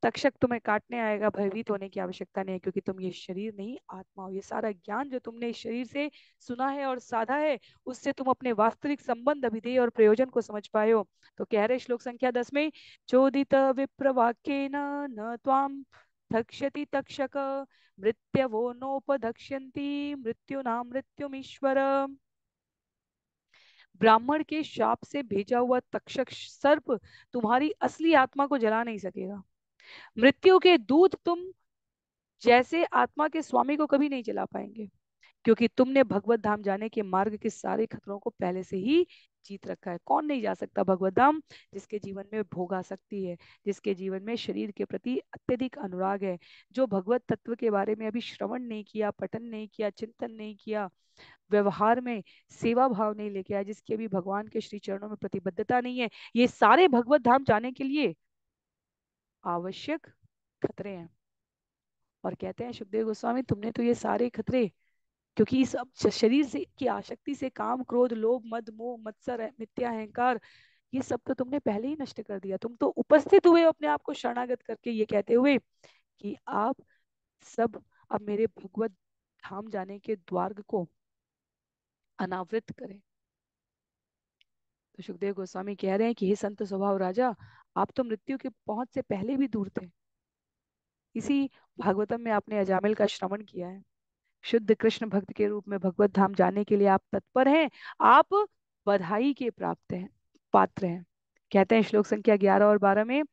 तक्षक तुम्हें काटने आएगा, भयभीत होने की आवश्यकता नहीं है, क्योंकि तुम ये शरीर नहीं, आत्मा हो। ये सारा ज्ञान जो तुमने इस शरीर से सुना है और साधा है, उससे तुम अपने वास्तविक संबंध, अभिधेय और प्रयोजन को समझ पाए हो। तो कह रहे श्लोक संख्या दस में, चोदित विप्रवाक्य न ताम थक्षति तक्षक, मृत्यवो नोपधक्ष्यंती मृत्यु नाम मृत्युमीश्वर। ब्राह्मण के शाप से भेजा हुआ तक्षक सर्प तुम्हारी असली आत्मा को जला नहीं सकेगा। मृत्यु के दूत तुम जैसे आत्मा के स्वामी को कभी नहीं जला पाएँगे। क्योंकि तुमने भगवत धाम जाने के मार्ग के सारे खतरों को पहले से ही जीत रखा है। कौन नहीं जा सकता भगवत धाम जिसके जीवन में भोग आ सकती है, जिसके जीवन में शरीर के प्रति अत्यधिक अनुराग है, जो भगवत तत्व के बारे में अभी श्रवण नहीं किया, पठन नहीं किया, चिंतन नहीं किया, व्यवहार में सेवा भाव नहीं लेके आया, जिसकी अभी भगवान के श्री चरणों में प्रतिबद्धता नहीं है, ये सारे भगवत धाम जाने के लिए आवश्यक खतरे हैं। और कहते हैं, सुखदेव गोस्वामी, तुमने तो ये सारे खतरे क्योंकि इस शरीर से, की आसक्ति से काम, क्रोध, लोभ, मद, मोह, मत्सर, मिथ्या, अहंकार, ये सब तो तुमने पहले ही नष्ट कर दिया। तुम तो उपस्थित हुए अपने आप को शरणागत करके ये कहते हुए कि आप सब अब मेरे भगवत धाम जाने के द्वार को अनावृत करें। तो सुखदेव गोस्वामी कह रहे हैं कि, हे संत स्वभाव राजा, आप तो मृत्यु के पहुँच से पहले भी दूर थे। इसी भागवतम में आपने अजामिल का श्रवण किया है। शुद्ध कृष्ण भक्त के रूप में भगवत धाम जाने के लिए आप तत्पर हैं, आप बधाई के प्राप्त हैं, पात्र हैं। कहते हैं श्लोक संख्या ग्यारह और बारह में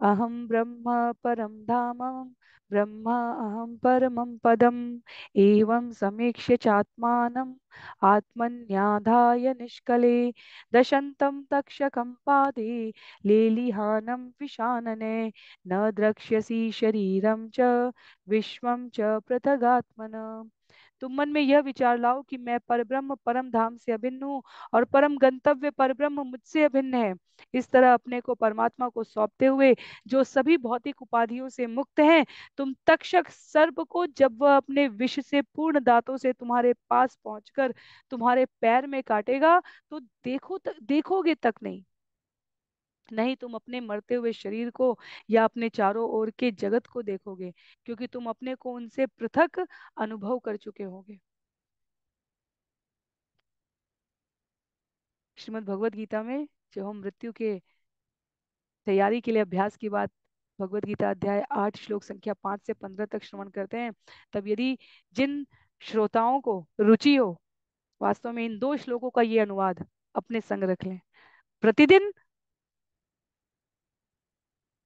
अहम ब्रह्म परम धाम, ब्रह्म अहम परमं पदम, एवं समीक्ष्य चात्मानम् आत्मन्याधाय निष्कले, दशन्तं तक्षकं पादे, लेलिहानं विशानने न द्रक्ष्यसि शरीरं च, विश्वं च पृथगात्मन तुम मन में यह विचार लाओ कि मैं परब्रह्म परम धाम से अभिन्न हूँ और परम गंतव्य परब्रह्म मुझसे अभिन्न है। इस तरह अपने को परमात्मा को सौंपते हुए जो सभी भौतिक उपाधियों से मुक्त हैं, तुम तक्षक सर्प को जब वह अपने विष से पूर्ण दांतों से तुम्हारे पास पहुंचकर तुम्हारे पैर में काटेगा तो देखो तक देखोगे तक नहीं। नहीं तुम अपने मरते हुए शरीर को या अपने चारों ओर के जगत को देखोगे, क्योंकि तुम अपने को उनसे पृथक अनुभव कर चुके होगे। श्रीमद भगवत गीता में जो हम मृत्यु के तैयारी के लिए अभ्यास की बात भगवत गीता अध्याय आठ श्लोक संख्या पाँच से पंद्रह तक श्रवण करते हैं, तब यदि जिन श्रोताओं को रुचि हो, वास्तव में इन दो श्लोकों का ये अनुवाद अपने संग रख लें। प्रतिदिन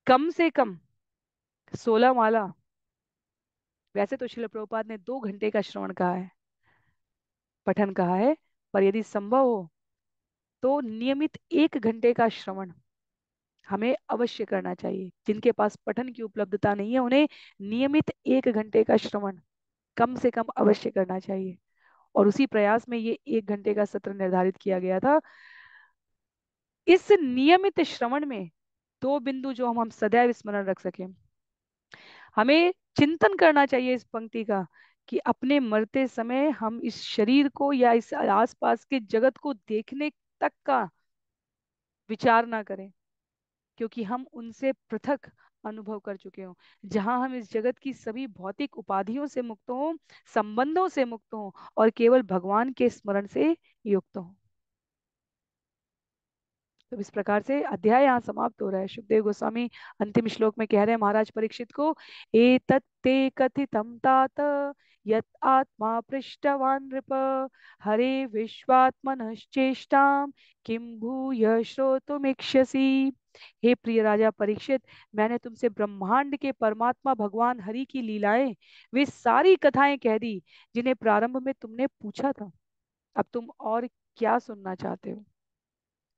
कम से कम सोलह माला। वैसे तो शिल प्रभुपाद ने दो घंटे का श्रवण कहा है, पठन कहा है, पर यदि संभव हो तो नियमित एक घंटे का श्रवण हमें अवश्य करना चाहिए। जिनके पास पठन की उपलब्धता नहीं है, उन्हें नियमित एक घंटे का श्रवण कम से कम अवश्य करना चाहिए। और उसी प्रयास में ये एक घंटे का सत्र निर्धारित किया गया था। इस नियमित श्रवण में दो बिंदु जो हम हम सदैव स्मरण रख सकें। हमें चिंतन करना चाहिए इस पंक्ति का कि अपने मरते समय हम इस शरीर को या इस आसपास के जगत को देखने तक का विचार ना करें, क्योंकि हम उनसे पृथक अनुभव कर चुके हों। जहाँ हम इस जगत की सभी भौतिक उपाधियों से मुक्त हो, संबंधों से मुक्त हो और केवल भगवान के स्मरण से युक्त हो। तो इस प्रकार से अध्याय यहाँ समाप्त हो रहा है। सुखदेव गोस्वामी अंतिम श्लोक में कह रहे हैं, महाराज परीक्षित को ए तत्ते कथितम तात, यत आत्मा पृष्ठवान नृप, हरे विश्वात्मनश्चेष्टा किम भूय श्रोतुमिक्षसी? हे प्रिय राजा परीक्षित, मैंने तुमसे ब्रह्मांड के परमात्मा भगवान हरि की लीलाएँ, वे सारी कथाएँ कह दी, जिन्हें प्रारंभ में तुमने पूछा था। अब तुम और क्या सुनना चाहते हो?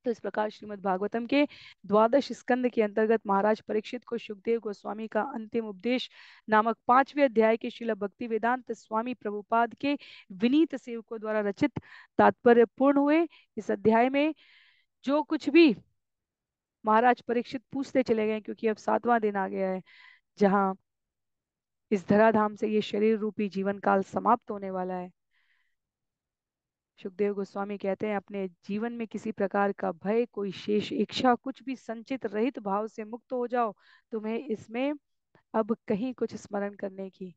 तो इस प्रकार श्रीमद् भागवतम के द्वादश स्कंद के अंतर्गत महाराज परीक्षित को सुखदेव गोस्वामी का अंतिम उपदेश नामक पाँचवें अध्याय के शिला भक्ति वेदांत स्वामी प्रभुपाद के विनीत सेवकों द्वारा रचित तात्पर्य पूर्ण हुए। इस अध्याय में जो कुछ भी महाराज परीक्षित पूछते चले गए, क्योंकि अब सातवां दिन आ गया है, जहाँ इस धराधाम से ये शरीर रूपी जीवन काल समाप्त होने वाला है। सुखदेव गोस्वामी कहते हैं, अपने जीवन में किसी प्रकार का भय, कोई शेष इच्छा, कुछ भी संचित रहित भाव से मुक्त हो जाओ, तुम्हें इसमें अब कहीं कुछ स्मरण करने की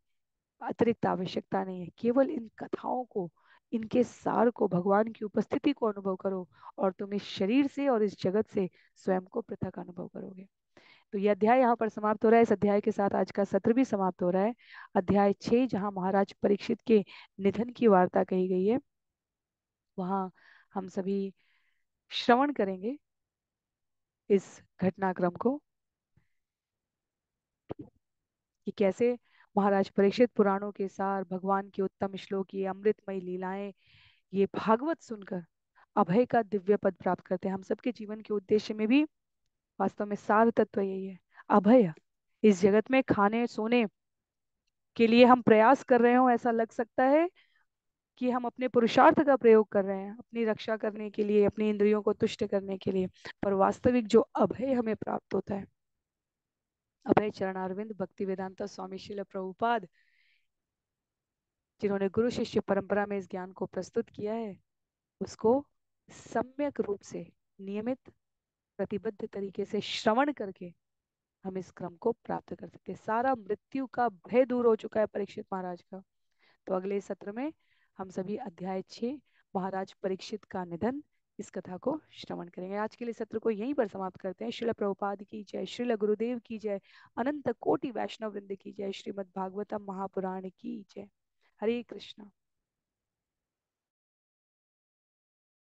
अतिरिक्त आवश्यकता नहीं है। केवल इन कथाओं को, इनके सार को, भगवान की उपस्थिति को अनुभव करो और तुम इस शरीर से और इस जगत से स्वयं को पृथक अनुभव करोगे। तो यह अध्याय यहाँ पर समाप्त हो रहा है। इस अध्याय के साथ आज का सत्र भी समाप्त हो रहा है। अध्याय छह, जहाँ महाराज परीक्षित के निधन की वार्ता कही गई है। वहाँ हम सभी श्रवण करेंगे इस घटनाक्रम को कि कैसे महाराज परीक्षित पुराणों के सार, भगवान के उत्तम श्लोक, ये अमृतमय लीलाएँ, ये भागवत सुनकर अभय का दिव्य पद प्राप्त करते हैं। हम सबके जीवन के उद्देश्य में भी वास्तव में सार तत्व यही है। अभय, इस जगत में खाने, सोने के लिए हम प्रयास कर रहे हो, ऐसा लग सकता है कि हम अपने पुरुषार्थ का प्रयोग कर रहे हैं, अपनी रक्षा करने के लिए, अपनी इंद्रियों को तुष्ट करने के लिए, पर वास्तविक जो अभय हमें प्राप्त होता है। अभय चरणारविंद भक्ति वेदांता, स्वामी शिल प्रभुपाद, जिन्होंने गुरु शिष्य परंपरा में इस ज्ञान को प्रस्तुत किया है, उसको सम्यक रूप से, नियमित, प्रतिबद्ध तरीके से श्रवण करके हम इस क्रम को प्राप्त कर सकते हैं। सारा मृत्यु का भय दूर हो चुका है परीक्षित महाराज का। तो अगले सत्र में हम सभी अध्याय छः महाराज परीक्षित का निधन, इस कथा को श्रवण करेंगे। आज के लिए सत्र को यहीं पर समाप्त करते हैं। श्रील प्रभुपाद की जय, श्रील गुरुदेव की जय, अनंत कोटि वैष्णव वृंद की जय श्रीमद भागवतम महापुराण की जय। हरे कृष्णा।